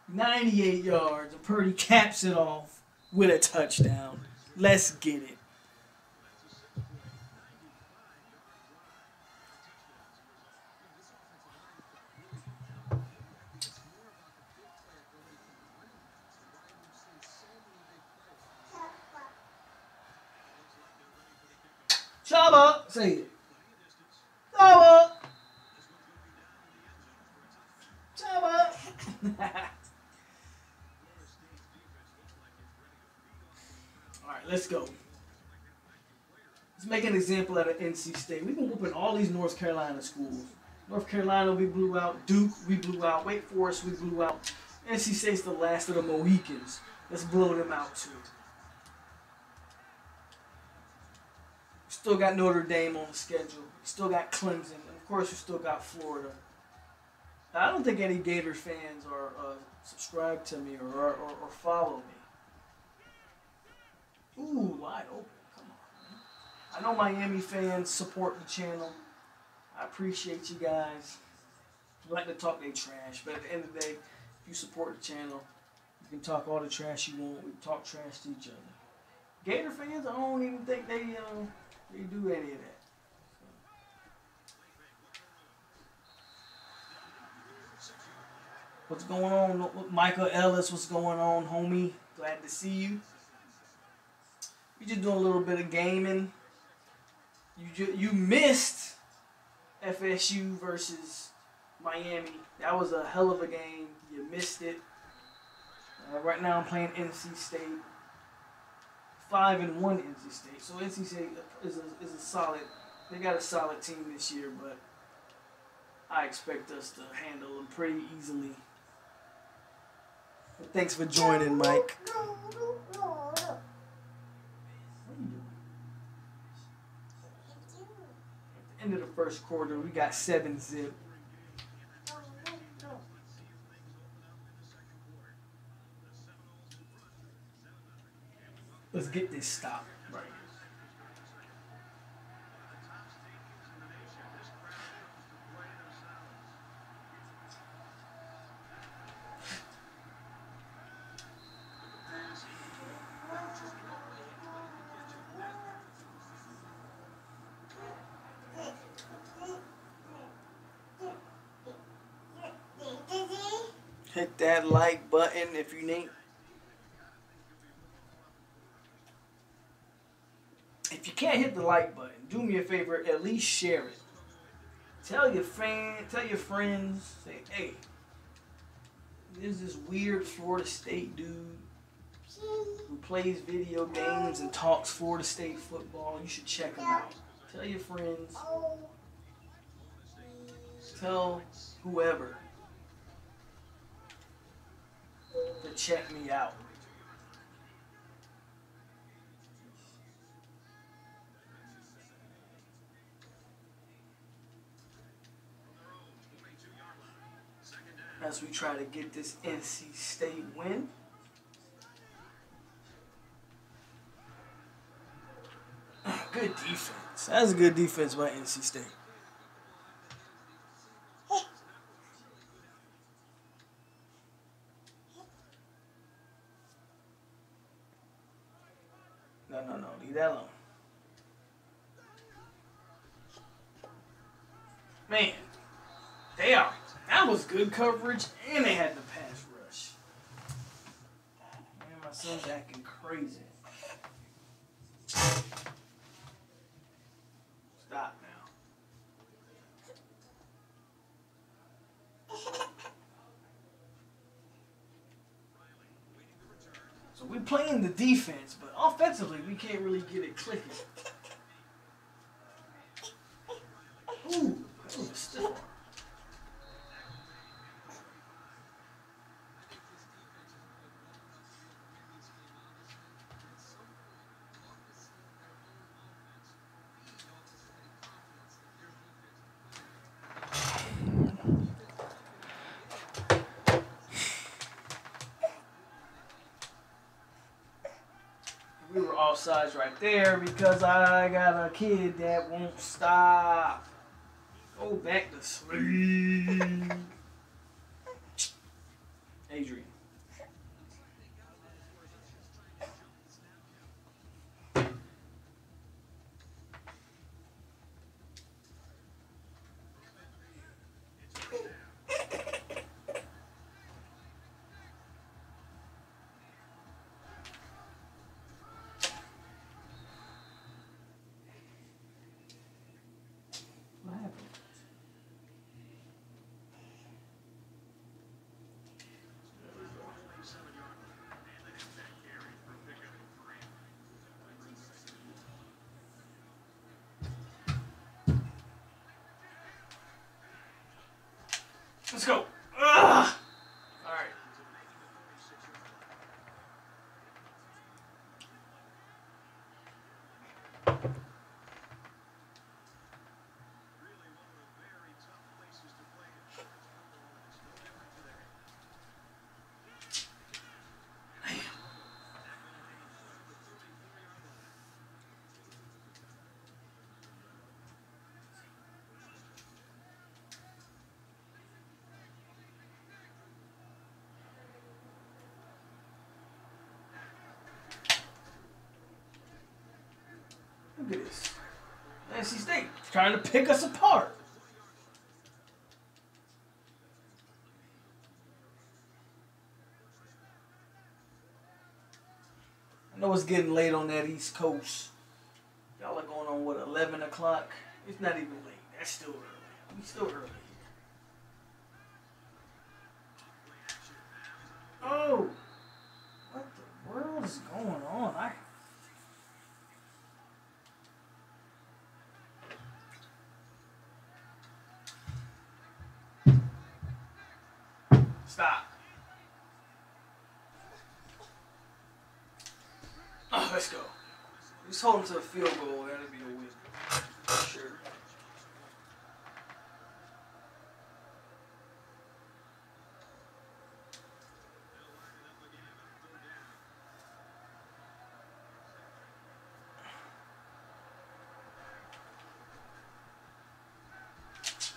98 yards, Purdy caps it off with a touchdown. Let's get it. Say it. Chubba! Chubba! Alright, let's go. Let's make an example out of NC State. We've been whooping all these North Carolina schools. North Carolina, we blew out. Duke, we blew out. Wake Forest, we blew out. NC State's the last of the Mohicans. Let's blow them out too. Still got Notre Dame on the schedule. Still got Clemson. And of course, we still got Florida. Now, I don't think any Gator fans are uh, subscribed to me or, or, or, follow me. Ooh, wide open. Come on. I know Miami fans support the channel. I appreciate you guys. You like to talk they trash, but at the end of the day, if you support the channel, you can talk all the trash you want. We talk trash to each other. Gator fans, I don't even think they uh, do any of that. What's going on, Michael Ellis? What's going on, homie? Glad to see you. We just doing a little bit of gaming. You ju- you missed FSU versus Miami. That was a hell of a game. You missed it. Uh, right now I'm playing NC State. Five and one NC State. So NC State is a, is a solid. They got a solid team this year, but I expect us to handle them pretty easily. But thanks for joining, Mike. End of the first quarter, we got seven zip. Let's get this stop right. Hit that like button if you need. If you can't hit the like button, do me a favor, at least share it. Tell your friend, tell your friends, say, hey, there's this weird Florida State dude who plays video games and talks Florida State football. You should check him out. Tell your friends. Tell whoever to check me out. As we try to get this NC State win. Good defense. That's a good defense by NC State. No, no, no. Leave that alone. Man, they are. That was good coverage, and they had the pass rush. Man, my son's acting crazy. Stop now. So we're playing the defense, but offensively we can't really get it clicking. Ooh, that was a stiff arm. Right there because I got a kid that won't stop. Go back to sleep. Adrian. What happened? Let's go. Ugh. All right. Look at this. NC State trying to pick us apart. I know it's getting late on that East Coast. Y'all are going on what 11 o'clock? It's not even late. That's still early. We still early. To a field goal. That'll be a win. Sure.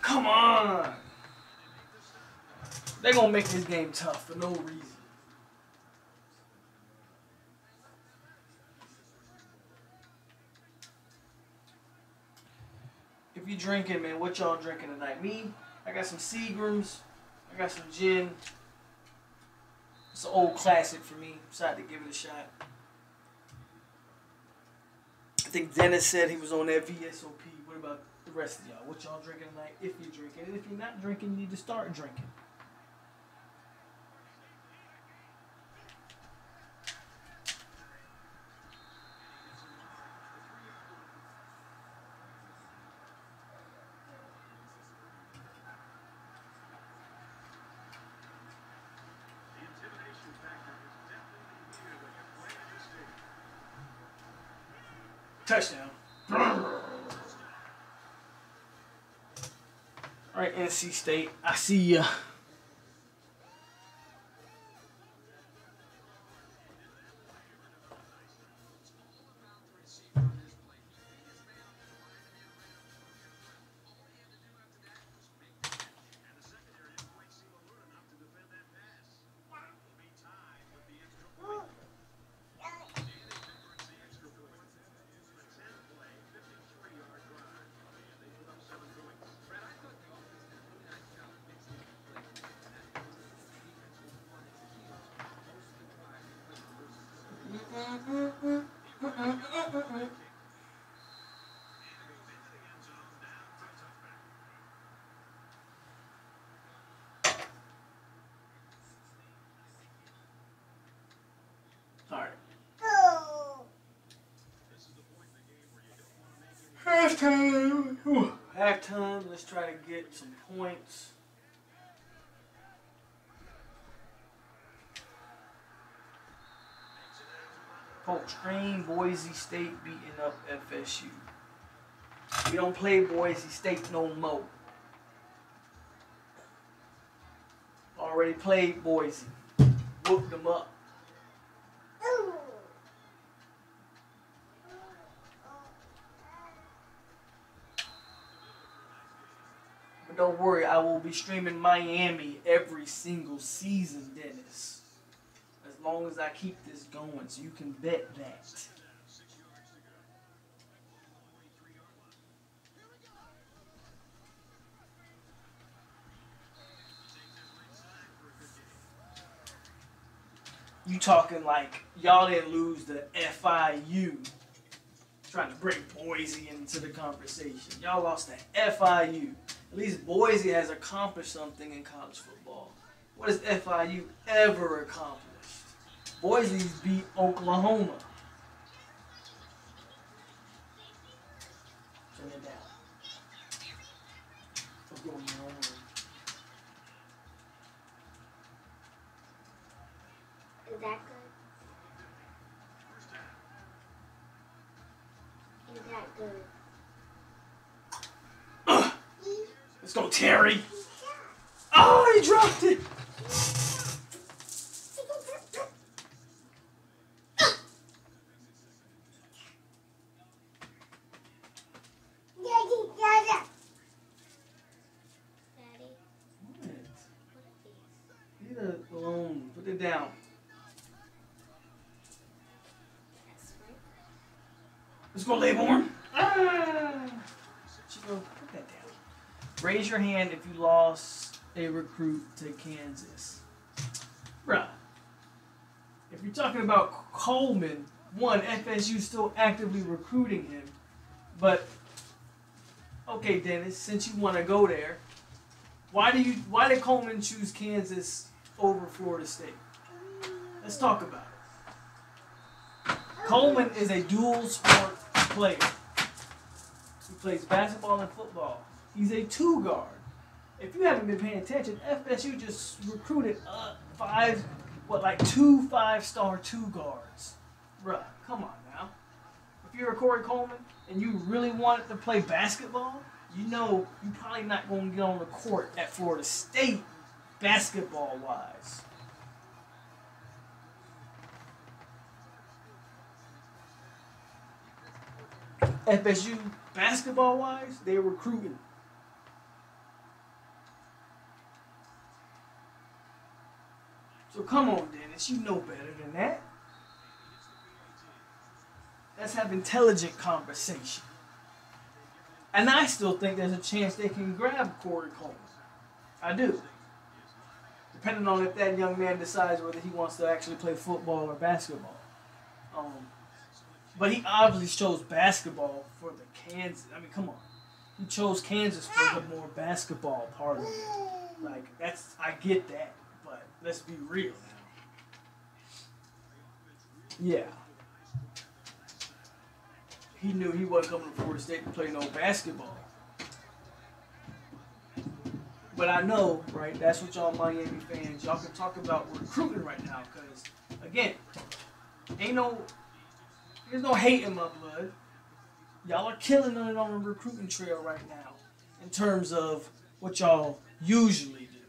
Come on. They're gonna make this game tough for no reason. Drinking, man, what y'all drinking tonight? Me, I got some Seagrams, I got some gin. It's an old classic for me. Decided to give it a shot. I think Dennis said he was on that VSOP. What about the rest of y'all. What y'all drinking tonight? If you're drinking, and if you're not drinking, you need to start drinking. Touchdown. All right, NC State. I see ya. Halftime. Whew. Halftime. Let's try to get some points. Folks, train Boise State beating up FSU. We don't play Boise State no more. Already played Boise. Whooped them up. But don't worry, I will be streaming Miami every single season, Dennis. As long as I keep this going, so you can bet that. You talking like y'all didn't lose the FIU. Trying to bring Boise into the conversation. Y'all lost to FIU. At least Boise has accomplished something in college football. What has FIU ever accomplished? Boise's beat Oklahoma. Turn it down. What's going on? Is that good? Is that good? Let's go, Terry. Oh, he dropped it. Daddy, What? what is Leave it alone. Put it down. That's right. Let's go, Laborn. Ah. Chico, put that down. Raise your hand if you lost a recruit to Kansas. Bruh. If you're talking about Coleman, one, FSU still actively recruiting him. But okay, Dennis, since you want to go there, why do you why did Coleman choose Kansas over Florida State? Let's talk about it. Coleman is a dual sport player. He plays basketball and football. He's a two guard. If you haven't been paying attention, FSU just recruited uh, five, what, like two five star two guards. Bruh, come on now. If you're a Corey Coleman and you really wanted to play basketball, you know you're probably not going to get on the court at Florida State basketball wise. FSU basketball wise, they're recruiting. So come on, Dennis, you know better than that. Let's have intelligent conversation. And I still think there's a chance they can grab Corey Coleman. I do. Depending on if that young man decides whether he wants to actually play football or basketball. Um, but he obviously chose basketball for the Kansas. I mean, come on. he chose Kansas for the more basketball part of it. Like that's I get that, let's be real. Yeah. He knew he wasn't coming to Florida State to play no basketball. But I know, right? That's what y'all Miami fans, y'all can talk about recruiting right now, because again, ain't no, there's no hate in my blood. Y'all are killing it on the recruiting trail right now, in terms of what y'all usually do.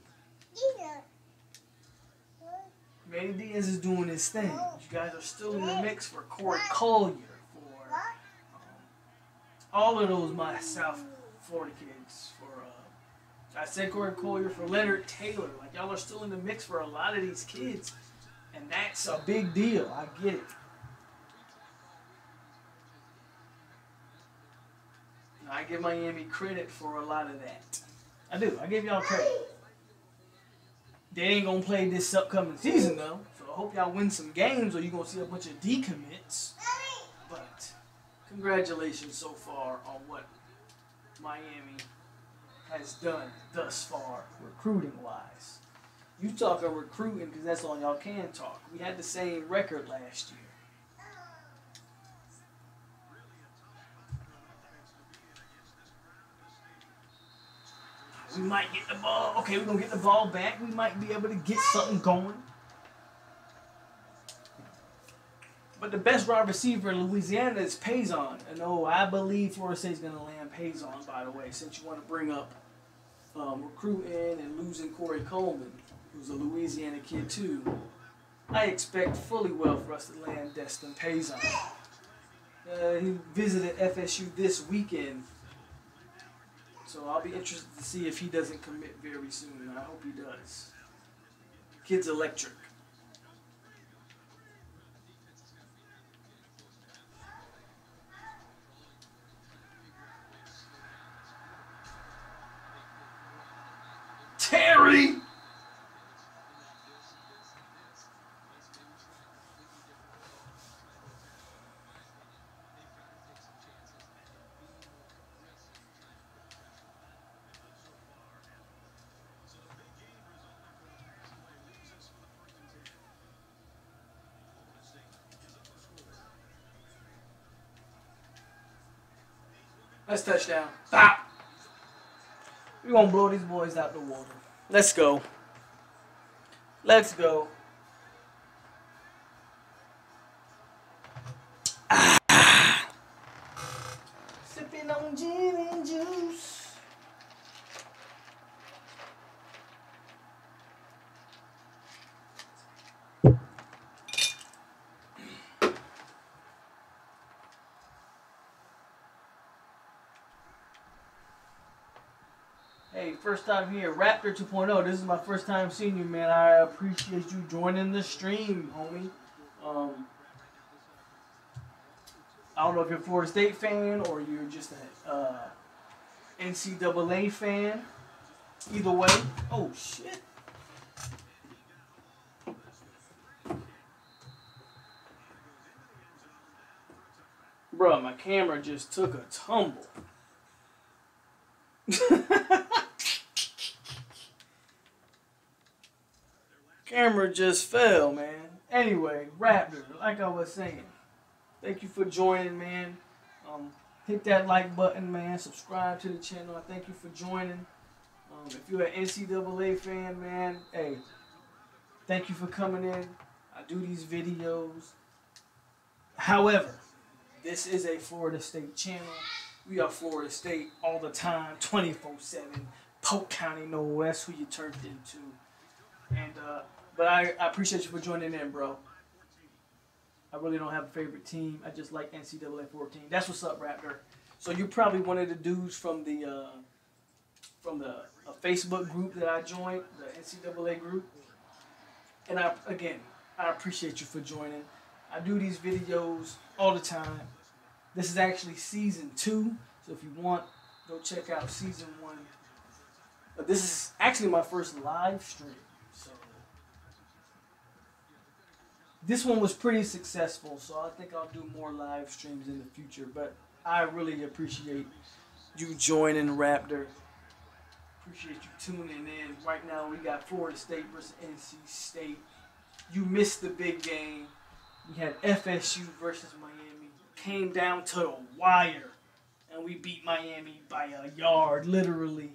Manny Diaz is doing his thing. You guys are still in the mix for Corey Collier, for um, all of those my South Florida kids, for uh, I said Corey Collier for Leonard Taylor. Like y'all are still in the mix for a lot of these kids, and that's a big deal. I get it. I give Miami credit for a lot of that. I do. I give y'all credit. They ain't gonna play this upcoming season though, so I hope y'all win some games, or you're gonna see a bunch of decommits. But congratulations so far on what Miami has done thus far, recruiting wise. You talking recruiting because that's all y'all can talk. We had the same record last year. We might get the ball. Okay, we're gonna get the ball back. We might be able to get something going. But the best wide receiver in Louisiana is Payson. And oh, I believe Florida State's gonna land Payson, by the way, since you want to bring up um, recruiting and losing Corey Coleman, who's a Louisiana kid too. I expect fully well for us to land Destin Payson. Uh, he visited FSU this weekend so I'll be interested to see if he doesn't commit very soon. I hope he does. Kid's electric. Terry! Let's touchdown. Stop. We're gonna blow these boys out the water. Let's go. Let's go. Ah. Sipping on gin and juice. Hey, first time here, Raptor 2.0. This is my first time seeing you, man. I appreciate you joining the stream, homie. Um, I don't know if you're a Florida State fan or you're just a uh, NCAA fan. Either way, oh shit. Bruh, my camera just took a tumble. Camera just fell, man. Anyway, Raptor, like I was saying, thank you for joining, man. Um, hit that like button, man. Subscribe to the channel. I thank you for joining. Um, if you're an NCAA fan, man, hey, thank you for coming in. I do these videos. However, this is a Florida State channel. We are Florida State all the time, 24 7. Polk County, no West, who you turned into. And, uh, but I, I appreciate you for joining in, bro. I really don't have a favorite team. I just like NCAA 14. That's what's up, Raptor. So you're probably one of the dudes from the uh, from the Facebook group that I joined, the NCAA group. And I again, I appreciate you for joining. I do these videos all the time. This is actually season two, so if you want, go check out season one. But this is actually my first live stream, so this one was pretty successful. So I think I'll do more live streams in the future. But I really appreciate you joining Raptor. Appreciate you tuning in. Right now we got Florida State versus NC State. You missed the big game. We had FSU versus Miami. Came down to the wire, and we beat Miami by a yard, literally.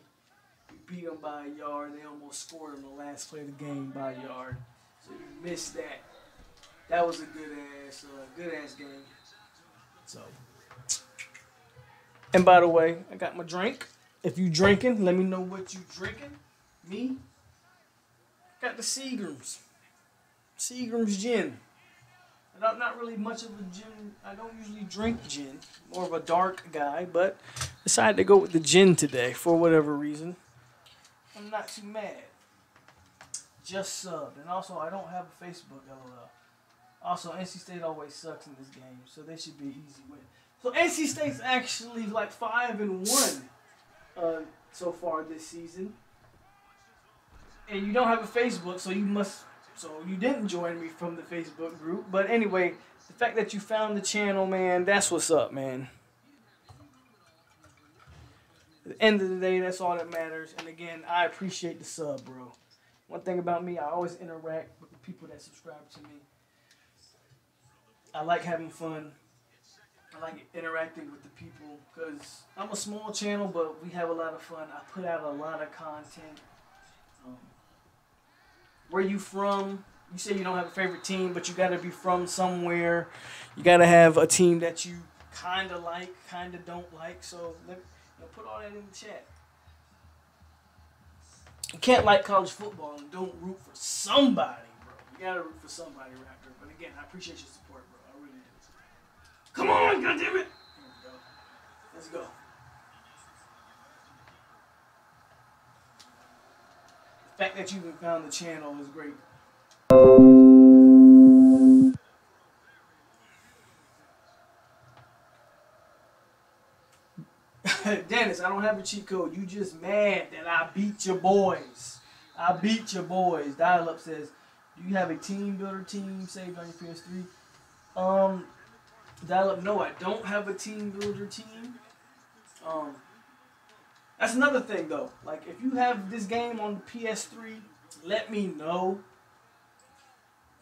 We beat them by a yard. They almost scored on the last play of the game by a yard. So you missed that. That was a good ass, uh, good ass game. So. And by the way, I got my drink. If you drinking, let me know what you drinking. Me, got the Seagrams. Seagram's gin. And I'm not really much of a gin. I don't usually drink gin. More of a dark guy, but decided to go with the gin today for whatever reason. I'm not too mad. Just subbed, and also I don't have a Facebook. LOL. Also, NC State always sucks in this game, so they should be easy win. So NC State's actually like five and one uh, so far this season, and you don't have a Facebook, so you must. So you didn't join me from the Facebook group, but anyway, the fact that you found the channel, man, that's what's up, man. At the end of the day, that's all that matters. And again, I appreciate the sub, bro. One thing about me, I always interact with the people that subscribe to me. I like having fun. I like interacting with the people because I'm a small channel, but we have a lot of fun. I put out a lot of content. Um, where you from? You say you don't have a favorite team, but you got to be from somewhere. You got to have a team that you kind of like, kind of don't like. So let you know, put all that in the chat. You can't like college football and don't root for somebody, bro. You gotta root for somebody, Raptor. But again, I appreciate your support, Come on, goddammit! Here we go. Let's go. The fact that you even found the channel is great. Dennis, I don't have a cheat code. You just mad that I beat your boys. I beat your boys. Dial up says, Do you have a team builder team saved on your PS3? Um Dial up, no, I don't have a team builder team. Um that's another thing though. Like if you have this game on PS3, let me know.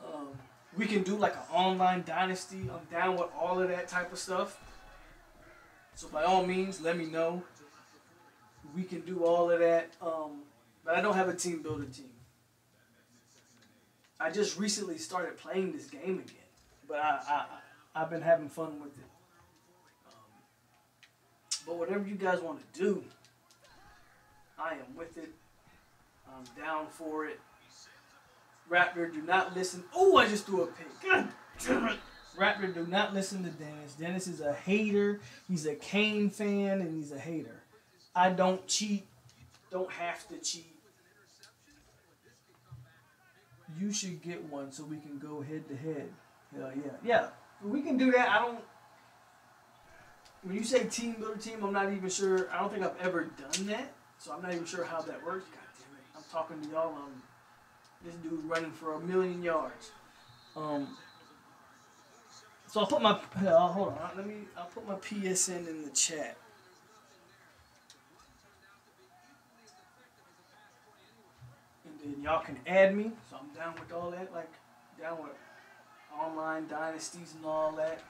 Um, we can do like an online dynasty. I'm down with all of that type of stuff. So by all means, let me know. We can do all of that. Um, but I don't have a team builder team. I just recently started playing this game again, but I, I I've been having fun with it. Um, but whatever you guys want to do, I am with it. I'm down for it. Raptor, do not listen. Oh, I just threw a pick. God damn it. Raptor, do not listen to Dennis. Dennis is a hater. He's a Cane fan and he's a hater. I don't cheat. Don't have to cheat. You should get one so we can go head to head. Hell yeah. Yeah. We can do that. I don't when you say team builder team, I'm not even sure. I don't think I've ever done that. So I'm not even sure how that works. God damn it. I'm talking to y'all on this dude running for a million yards. Um, so I'll put my uh, hold on. Let me. I'll put my PSN in the chat. And then y'all can add me. So I'm down with all that. Like down with online dynasties and all that.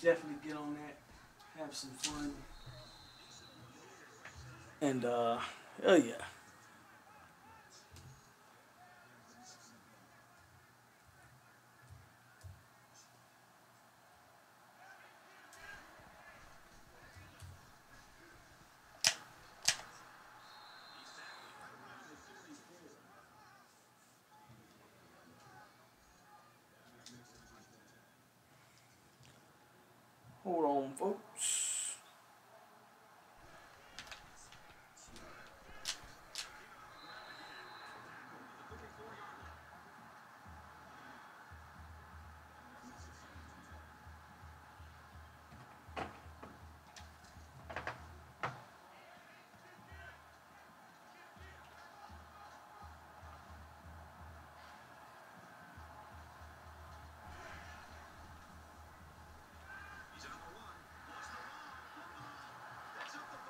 Definitely get on that. Have some fun. And uh, oh yeah.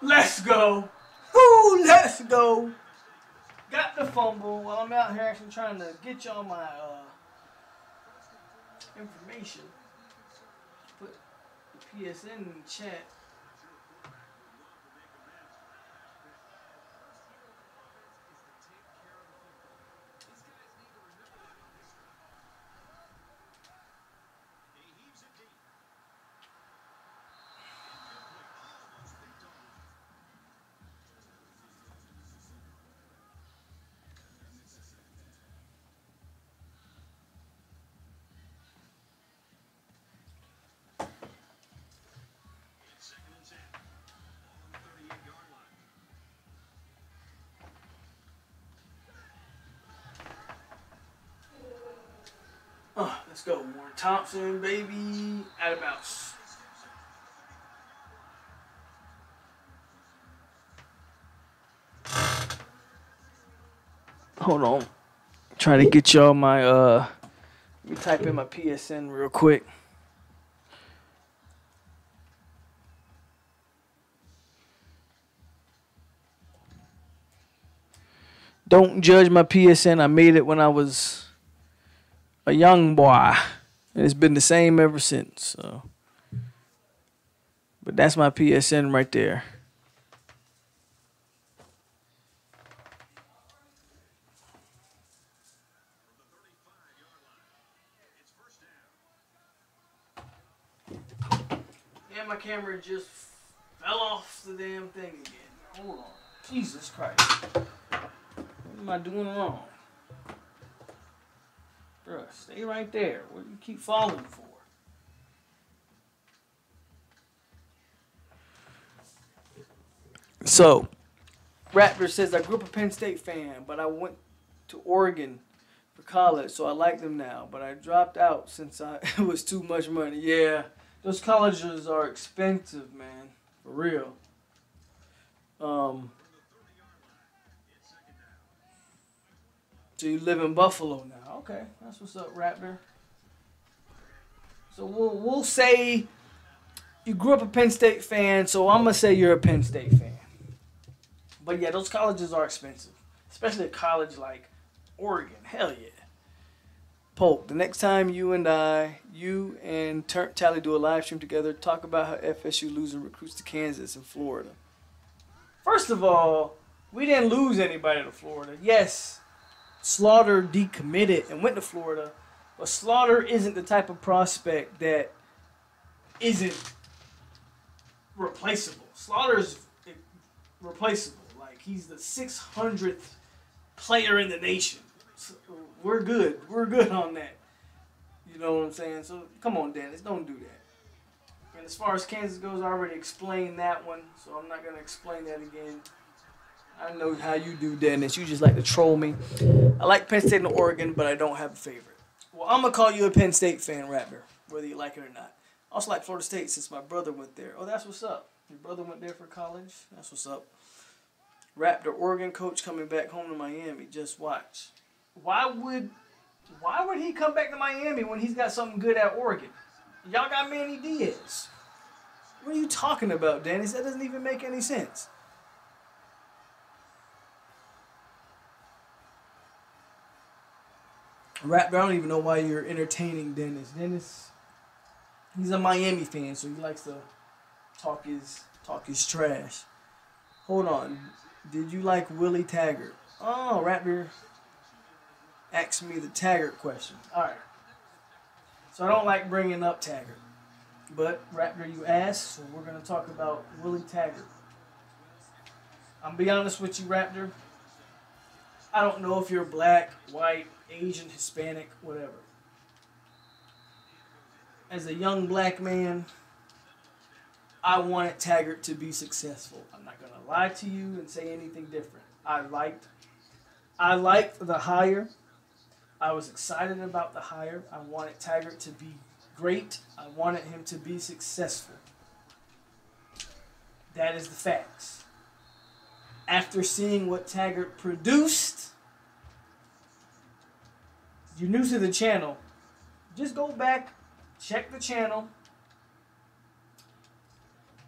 Let's go. Ooh, let's go. Got the fumble while I'm out here actually trying to get y'all my uh, information. Put the PSN in the chat. Let's go. Warren Thompson, baby. Out of bounds. Hold on. Try to get y'all my uh let me type in my PSN real quick. Don't judge my PSN. I made it when I was a young boy. And it's been the same ever since. So but that's my PSN right there. And my camera just fell off the damn thing again. Hold on. Jesus Christ. What am I doing wrong? Bruh, stay right there. What do you keep falling for? So, Raptor says, I grew up a Penn State fan, but I went to Oregon for college, so I like them now. But I dropped out since I, it was too much money. Yeah, those colleges are expensive, man. For real. Um, so you live in Buffalo now. Okay, that's what's up, Raptor. So we'll, we'll say you grew up a Penn State fan, so I'm to say you're a Penn State fan. But yeah, those colleges are expensive, especially a college like Oregon. Hell yeah. Polk, the next time you and I, you and Tally do a live stream together, talk about how FSU losing recruits to Kansas and Florida. First of all, we didn't lose anybody to Florida. Yes, Slaughter decommitted and went to Florida, but Slaughter isn't the type of prospect that isn't replaceable. Slaughter is replaceable. Like he's the 600th player in the nation. So we're good. We're good on that. You know what I'm saying? So come on, Dennis, don't do that. And as far as Kansas goes, I already explained that one, so I'm not gonna explain that again. I know how you do, Dennis. You just like to troll me. I like Penn State and Oregon, but I don't have a favorite. Well, I'm gonna call you a Penn State fan, Rapper, whether you like it or not. I also like Florida State since my brother went there. Oh, that's what's up. Your brother went there for college. That's what's up. Raptor Oregon coach coming back home to Miami. Just watch. Why would why would he come back to Miami when he's got something good at Oregon? Y'all got Manny Diaz. What are you talking about, Dennis? That doesn't even make any sense. Raptor, I don't even know why you're entertaining Dennis. Dennis, he's a Miami fan, so he likes to talk his talk his trash. Hold on. Did you like Willie Taggart? Oh, Raptor asked me the Taggart question. All right. So I don't like bringing up Taggart, but Raptor, you asked, so we're gonna talk about Willie Taggart. I'm be honest with you, Raptor. I don't know if you're black, white, Asian, Hispanic, whatever. As a young black man, I wanted Taggart to be successful. I'm not gonna lie to you and say anything different. I liked I liked the hire. I was excited about the hire. I wanted Taggart to be great. I wanted him to be successful. That is the facts. After seeing what Taggart produced, you're new to the channel, just go back, check the channel,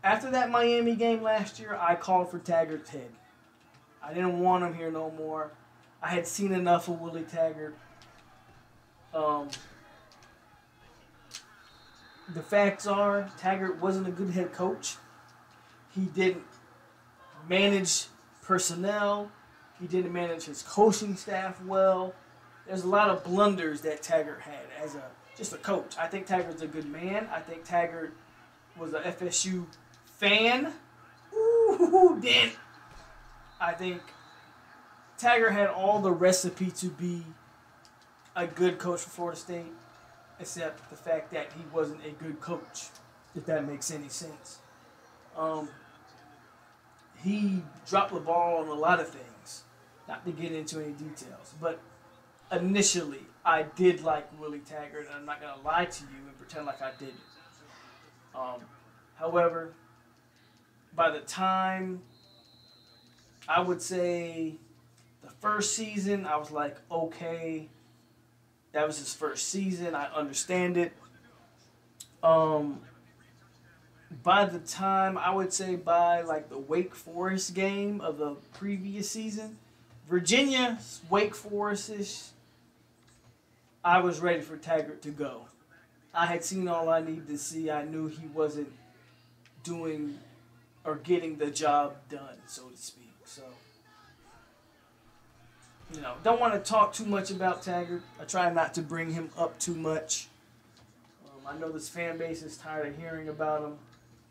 after that Miami game last year, I called for Taggart's head. I didn't want him here no more. I had seen enough of Willie Taggart. Um, the facts are Taggart wasn't a good head coach. He didn't manage personnel. He didn't manage his coaching staff well. There's a lot of blunders that Taggart had as a just a coach. I think Taggart's a good man. I think Taggart was a FSU fan. Ooh, Dan. I think Taggart had all the recipe to be a good coach for Florida State, except the fact that he wasn't a good coach, if that makes any sense. Um, he dropped the ball on a lot of things, not to get into any details, but initially I did like Willie Taggart, and I'm not gonna lie to you and pretend like I didn't. Um, however, by the time I would say the first season, I was like, okay, that was his first season. I understand it. Um, by the time I would say by like the Wake Forest game of the previous season, Virginia, Wake Forest I was ready for Taggart to go. I had seen all I needed to see. I knew he wasn't doing or getting the job done, so to speak. So, you know, don't want to talk too much about Taggart. I try not to bring him up too much. Um, I know this fan base is tired of hearing about him,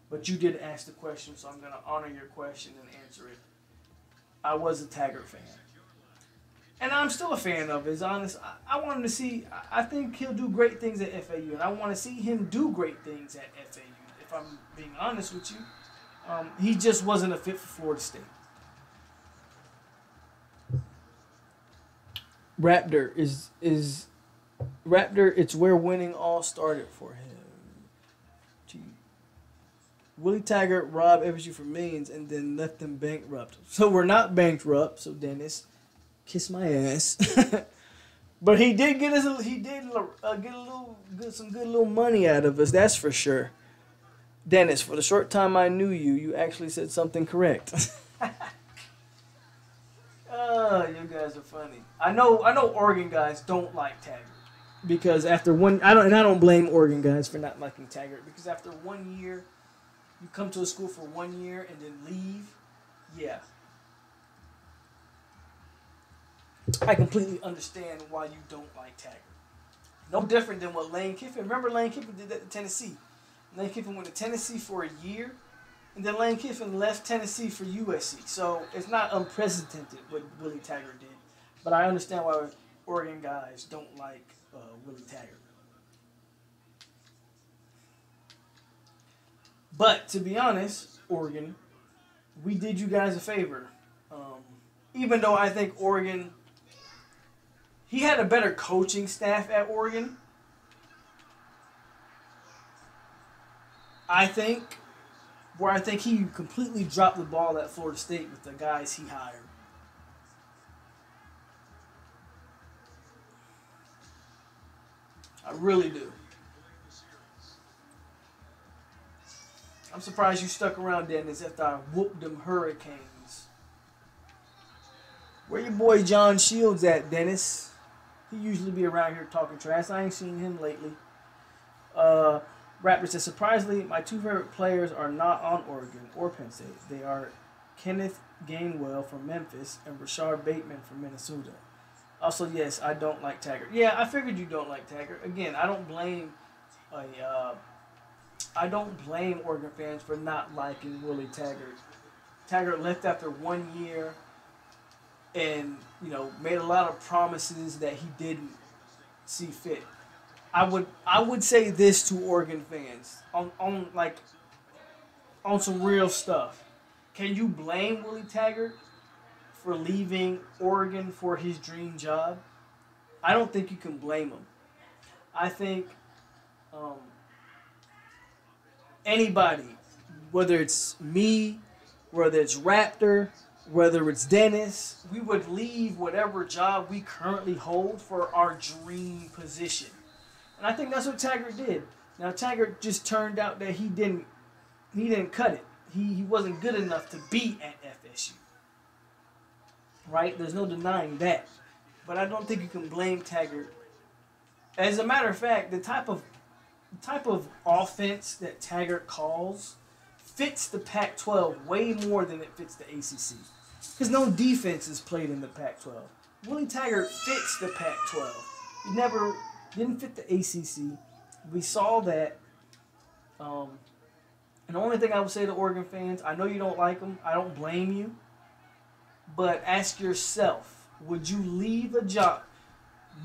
but you did ask the question, so I'm going to honor your question and answer it. I was a Taggart fan. And I'm still a fan of his. Honest, I, I want him to see. I, think he'll do great things at FAU, and I want to see him do great things at FAU. If I'm being honest with you, um, he just wasn't a fit for Florida State. Raptor is is Raptor. It's where winning all started for him. Willie Taggart robbed FSU for millions and then left them bankrupt. So we're not bankrupt. So Dennis, kiss my ass. but he did get us. A, He did uh, get a little, good, some good little money out of us. That's for sure. Dennis, for the short time I knew you, you actually said something correct. oh, you guys are funny. I know. I know. Oregon guys don't like Taggart because after one, I don't, and I don't blame Oregon guys for not liking Taggart because after one year, you come to a school for one year and then leave. Yeah, I completely understand why you don't like Taggart. No different than what Lane Kiffin. Remember Lane Kiffin did that to Tennessee. Lane Kiffin went to Tennessee for a year, and then Lane Kiffin left Tennessee for USC. So it's not unprecedented what Willie Taggart did. But I understand why Oregon guys don't like uh, Willie Taggart. But to be honest, Oregon, we did you guys a favor. Um, even though I think Oregon, he had a better coaching staff at Oregon. I think where I think he completely dropped the ball at Florida State with the guys he hired. I really do. I'm surprised you stuck around, Dennis, after I whooped them Hurricanes. Where your boy John Shields at, Dennis? He usually be around here talking trash. I ain't seen him lately. Uh, Raptor says, surprisingly, my two favorite players are not on Oregon or Penn State. They are Kenneth Gainwell from Memphis and Rashod Bateman from Minnesota. Also, yes, I don't like Taggart. Yeah, I figured you don't like Taggart. Again, I don't blame a, uh, I don't blame Oregon fans for not liking Willie Taggart. Taggart left after one year and, you know, made a lot of promises that he didn't see fit. I would I would say this to Oregon fans on on like on some real stuff. Can you blame Willie Taggart for leaving Oregon for his dream job? I don't think you can blame him. I think um, anybody, whether it's me, whether it's Raptor, whether it's Dennis, we would leave whatever job we currently hold for our dream position. And I think that's what Taggart did. Now Taggart just turned out that he didn't he didn't cut it. He he wasn't good enough to be at FSU. Right? There's no denying that. But I don't think you can blame Taggart. As a matter of fact, the type of the type of offense that Taggart calls fits the Pac-12 way more than it fits the ACC. Because no defense is played in the Pac-12. Willie Taggart fits the Pac-12. He never didn't fit the ACC. We saw that. Um, and the only thing I would say to Oregon fans, I know you don't like them. I don't blame you. But ask yourself, would you leave a job?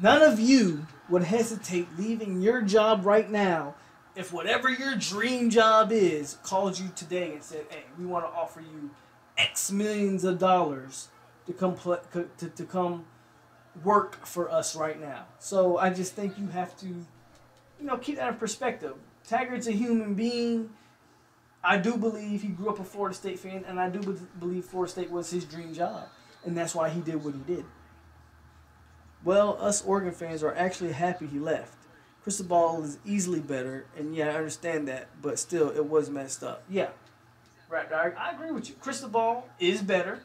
None of you would hesitate leaving your job right now if whatever your dream job is called you today and said, "Hey, we want to offer you X millions of dollars to come to, to come work for us right now." So I just think you have to, you know, keep that in perspective. Taggart's a human being. I do believe he grew up a Florida State fan, and I do be- believe Florida State was his dream job, and that's why he did what he did. Well, us Oregon fans are actually happy he left. Cristobal is easily better, and yeah, I understand that, but still, it was messed up. Yeah, right. I, I agree with you. Cristobal is better.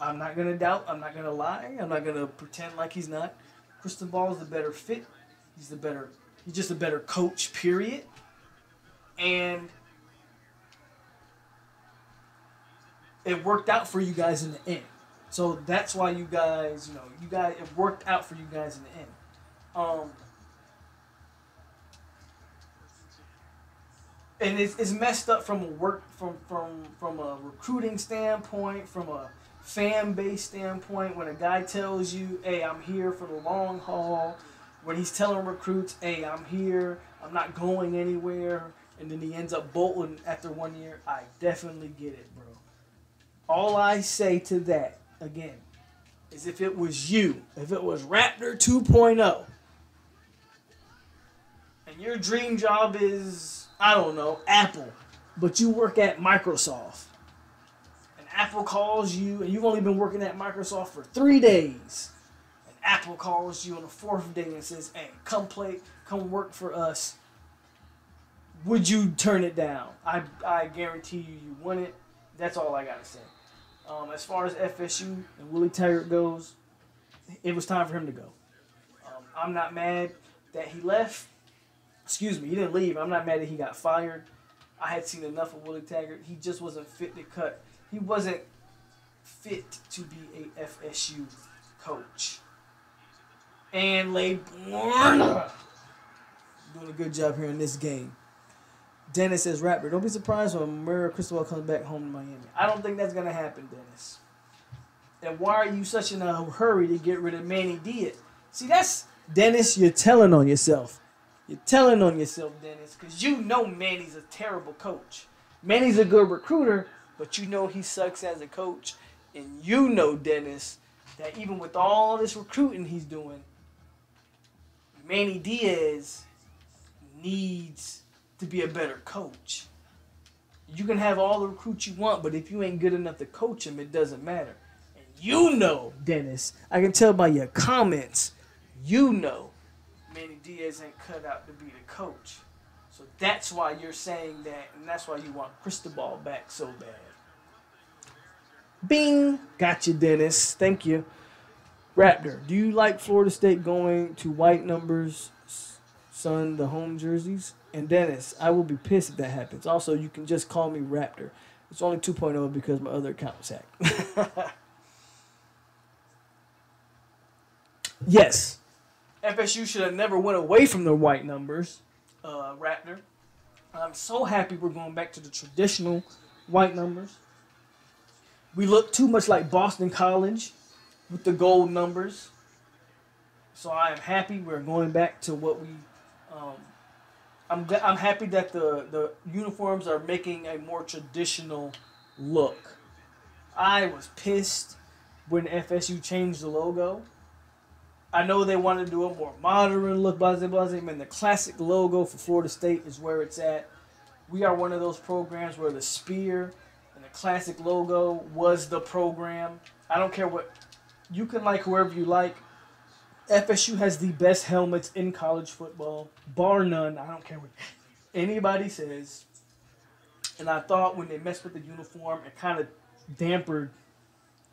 I'm not gonna doubt. I'm not gonna lie. I'm not gonna pretend like he's not. Cristobal is the better fit. He's the better. He's just a better coach. Period. And it worked out for you guys in the end. So that's why you guys, you know, you guys it worked out for you guys in the end. Um, and it's, it's messed up from a work from from from a recruiting standpoint, from a fan base standpoint. When a guy tells you, "Hey, I'm here for the long haul," when he's telling recruits, "Hey, I'm here, I'm not going anywhere," and then he ends up bolting after one year, I definitely get it, bro. All I say to that again is if it was you, if it was Raptor 2.0, and your dream job is, I don't know, Apple, but you work at Microsoft, and Apple calls you, and you've only been working at Microsoft for three days, and Apple calls you on the fourth day and says, hey, come play, come work for us. Would you turn it down? I, I guarantee you, you wouldn't. That's all I gotta say. Um, as far as FSU and Willie Taggart goes, it was time for him to go. Um, I'm not mad that he left. Excuse me, he didn't leave. I'm not mad that he got fired. I had seen enough of Willie Taggart. He just wasn't fit to cut. He wasn't fit to be a FSU coach. And Laborn doing a good job here in this game. Dennis says, Rapper, don't be surprised when Mario Cristobal comes back home to Miami. I don't think that's to happen, Dennis. And why are you such in a hurry to get rid of Manny Diaz? See, that's, Dennis, you're telling on yourself. You're telling on yourself, Dennis, because you know Manny's a terrible coach. Manny's a good recruiter, but you know he sucks as a coach. And you know, Dennis, that even with all this recruiting he's doing, Manny Diaz needs to be a better coach. You can have all the recruits you want, but if you ain't good enough to coach them, it doesn't matter. And you know, Dennis, I can tell by your comments, you know Manny Diaz ain't cut out to be the coach. So that's why you're saying that, and that's why you want Cristobal back so bad. Bing! Got you, Dennis. Thank you. Raptor, do you like Florida State going to white numbers, son, the home jerseys? And Dennis, I will be pissed if that happens. Also, you can just call me Raptor. It's only 2.0 because my other account was hacked. yes, FSU should have never went away from the white numbers, uh, Raptor. I'm so happy we're going back to the traditional white numbers. We look too much like Boston College with the gold numbers. So I am happy we're going back to what we. Um, I'm I'm happy that the the uniforms are making a more traditional look. I was pissed when FSU changed the logo. I know they wanted to do a more modern look, blah blah blah. Man, the classic logo for Florida State is where it's at. We are one of those programs where the spear and the classic logo was the program. I don't care what you can like whoever you like. FSU has the best helmets in college football, bar none. I don't care what anybody says. And I thought when they messed with the uniform, it kind of dampered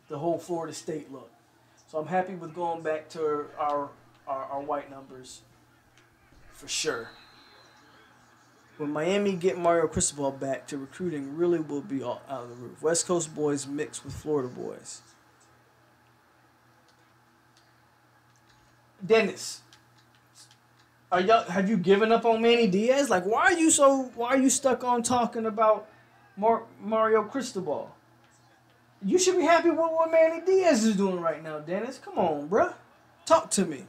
the whole Florida State look. So I'm happy with going back to our our, our white numbers for sure. When Miami get Mario Cristobal back to recruiting, really will be all out of the roof. West Coast boys mixed with Florida boys. Dennis, are y'all have you given up on Manny Diaz? Like, why are you so? Why are you stuck on talking about Mar- Mario Cristobal? You should be happy with what Manny Diaz is doing right now, Dennis. Come on, bruh. Talk to me.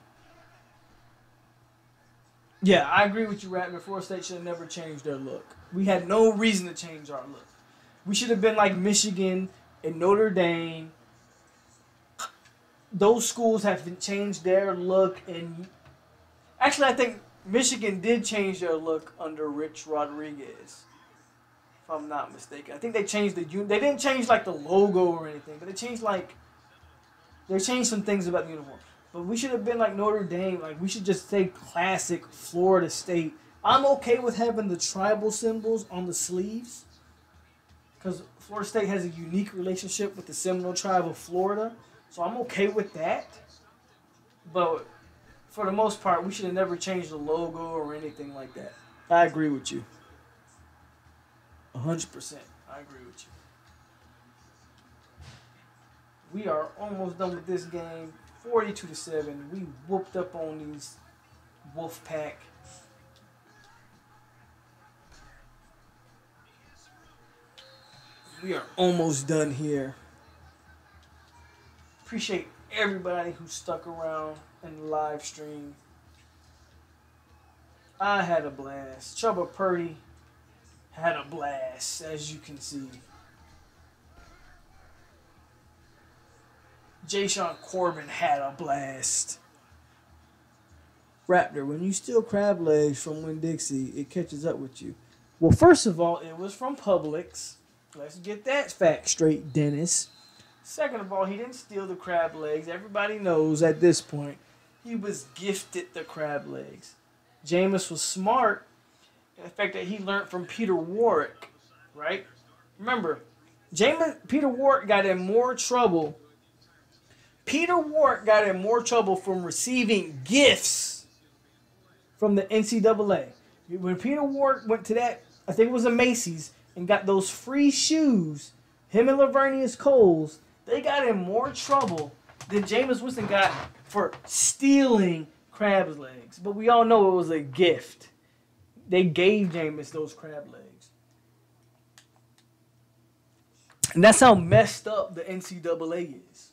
Yeah, I agree with you, Ratman. Florida State should have never changed their look. We had no reason to change our look. We should have been like Michigan and Notre Dame. Those schools have changed their look, and actually, I think Michigan did change their look under Rich Rodriguez if I'm not mistaken. I think they changed the they didn't change like the logo or anything, but they changed like they changed some things about the uniform. But we should have been like Notre Dame. Like we should just say classic Florida State. I'm okay with having the tribal symbols on the sleeves because Florida State has a unique relationship with the Seminole tribe of Florida. So I'm okay with that. But for the most part, we should have never changed the logo or anything like that. I agree with you. 100%. I agree with you. We are almost done with this game. 42 to 7. We whooped up on these Wolf Pack. We are almost done here. Appreciate everybody who stuck around in the live stream. I had a blast. Chubba Purdy had a blast, as you can see. Jay Corbin had a blast. Raptor, when you steal crab legs from Winn Dixie, it catches up with you. Well, first of all, it was from Publix. Let's get that fact straight, Dennis. Second of all, he didn't steal the crab legs. Everybody knows at this point he was gifted the crab legs. Jameis was smart in the fact that he learned from Peter Warrick, right? Remember, Jameis Peter Warrick got in more trouble. Peter Warrick got in more trouble from receiving gifts from the NCAA. When Peter Warrick went to that, I think it was a Macy's, and got those free shoes, him and Laveranues Coles, they got in more trouble than Jameis Winston got for stealing crab's legs. But we all know it was a gift. They gave Jameis those crab legs. And that's how messed up the NCAA is.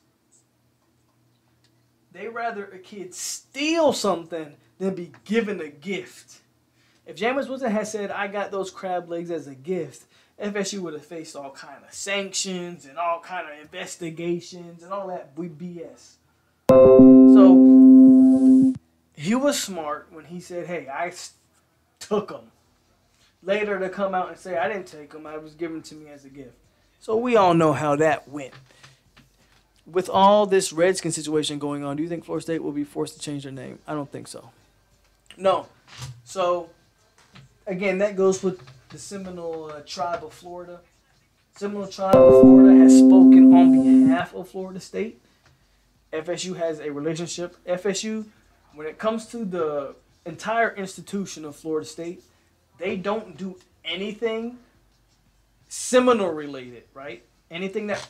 They rather a kid steal something than be given a gift. If Jameis Winston had said, I got those crab legs as a gift, FSU would have faced all kind of sanctions and all kind of investigations and all that BS. So he was smart when he said, "Hey, I took them." Later to come out and say, "I didn't take them. I was given to me as a gift." So we all know how that went. With all this Redskin situation going on, do you think Florida State will be forced to change their name? I don't think so. No. So again, that goes with the Seminole uh, tribe of Florida. Seminole tribe of Florida has spoken on behalf of Florida State. FSU has a relationship. FSU, when it comes to the entire institution of Florida State, they don't do anything Seminole related, right? Anything that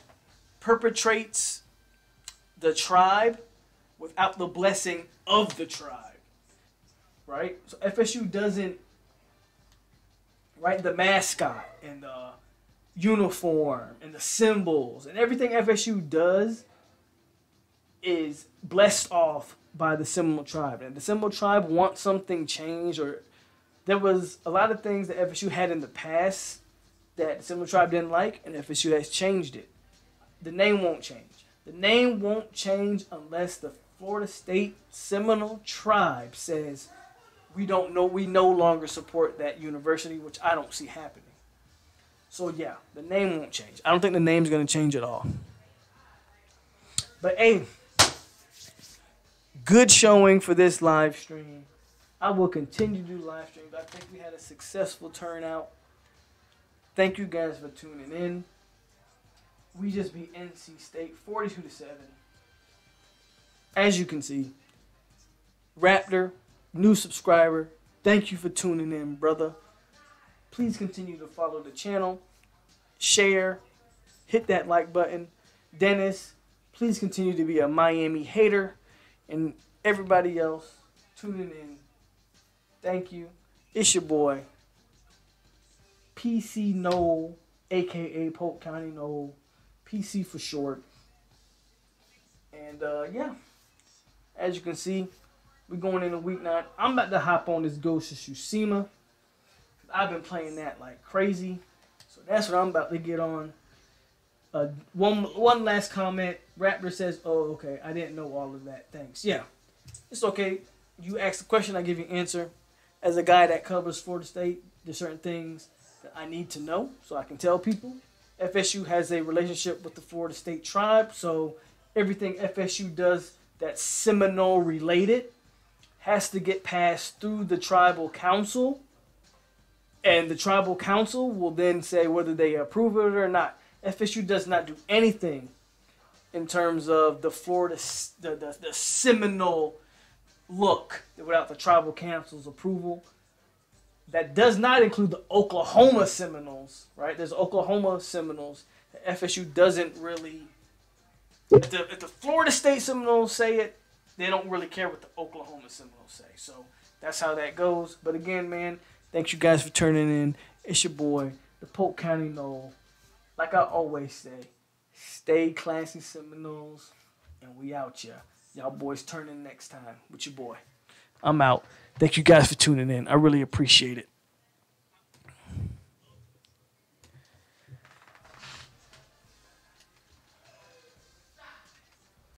perpetrates the tribe without the blessing of the tribe, right? So FSU doesn't right? The mascot and the uniform and the symbols and everything FSU does is blessed off by the Seminole tribe. And the Seminole tribe wants something changed or there was a lot of things that FSU had in the past that the Seminole tribe didn't like and FSU has changed it. The name won't change. The name won't change unless the Florida State Seminole tribe says we don't know we no longer support that university, which I don't see happening. So yeah, the name won't change. I don't think the name's gonna change at all. But hey, good showing for this live stream. I will continue to do live streams. I think we had a successful turnout. Thank you guys for tuning in. We just beat NC State 42 to 7. As you can see, Raptor, new subscriber. Thank you for tuning in, brother. Please continue to follow the channel, share, hit that like button. Dennis, please continue to be a Miami hater. And everybody else tuning in, thank you. It's your boy, PC Noel, aka Polk County Noel, PC for short. And uh, yeah, as you can see, we're going into week nine. I'm about to hop on this Ghost of Tsushima. I've been playing that like crazy, so that's what I'm about to get on. Uh, one one last comment. Raptor says, "Oh, okay. I didn't know all of that. Thanks. Yeah, it's okay. You ask the question, I give you an answer. As a guy that covers Florida State, there's certain things that I need to know so I can tell people. FSU has a relationship with the Florida State tribe, so everything FSU does that's Seminole related has to get passed through the tribal council, and the tribal council will then say whether they approve it or not. FSU does not do anything in terms of the Florida, the, the, the Seminole look without the tribal council's approval. That does not include the Oklahoma Seminoles, right? There's Oklahoma Seminoles. FSU doesn't really. If the, if the Florida State Seminoles say it, they don't really care what the Oklahoma Seminoles say. So that's how that goes. But again, man, thanks you guys for turning in. It's your boy, the Polk County Noel. Like I always say, stay classy Seminoles, and we out here. Y'all boys turn in next time with your boy. I'm out. Thank you guys for tuning in. I really appreciate it.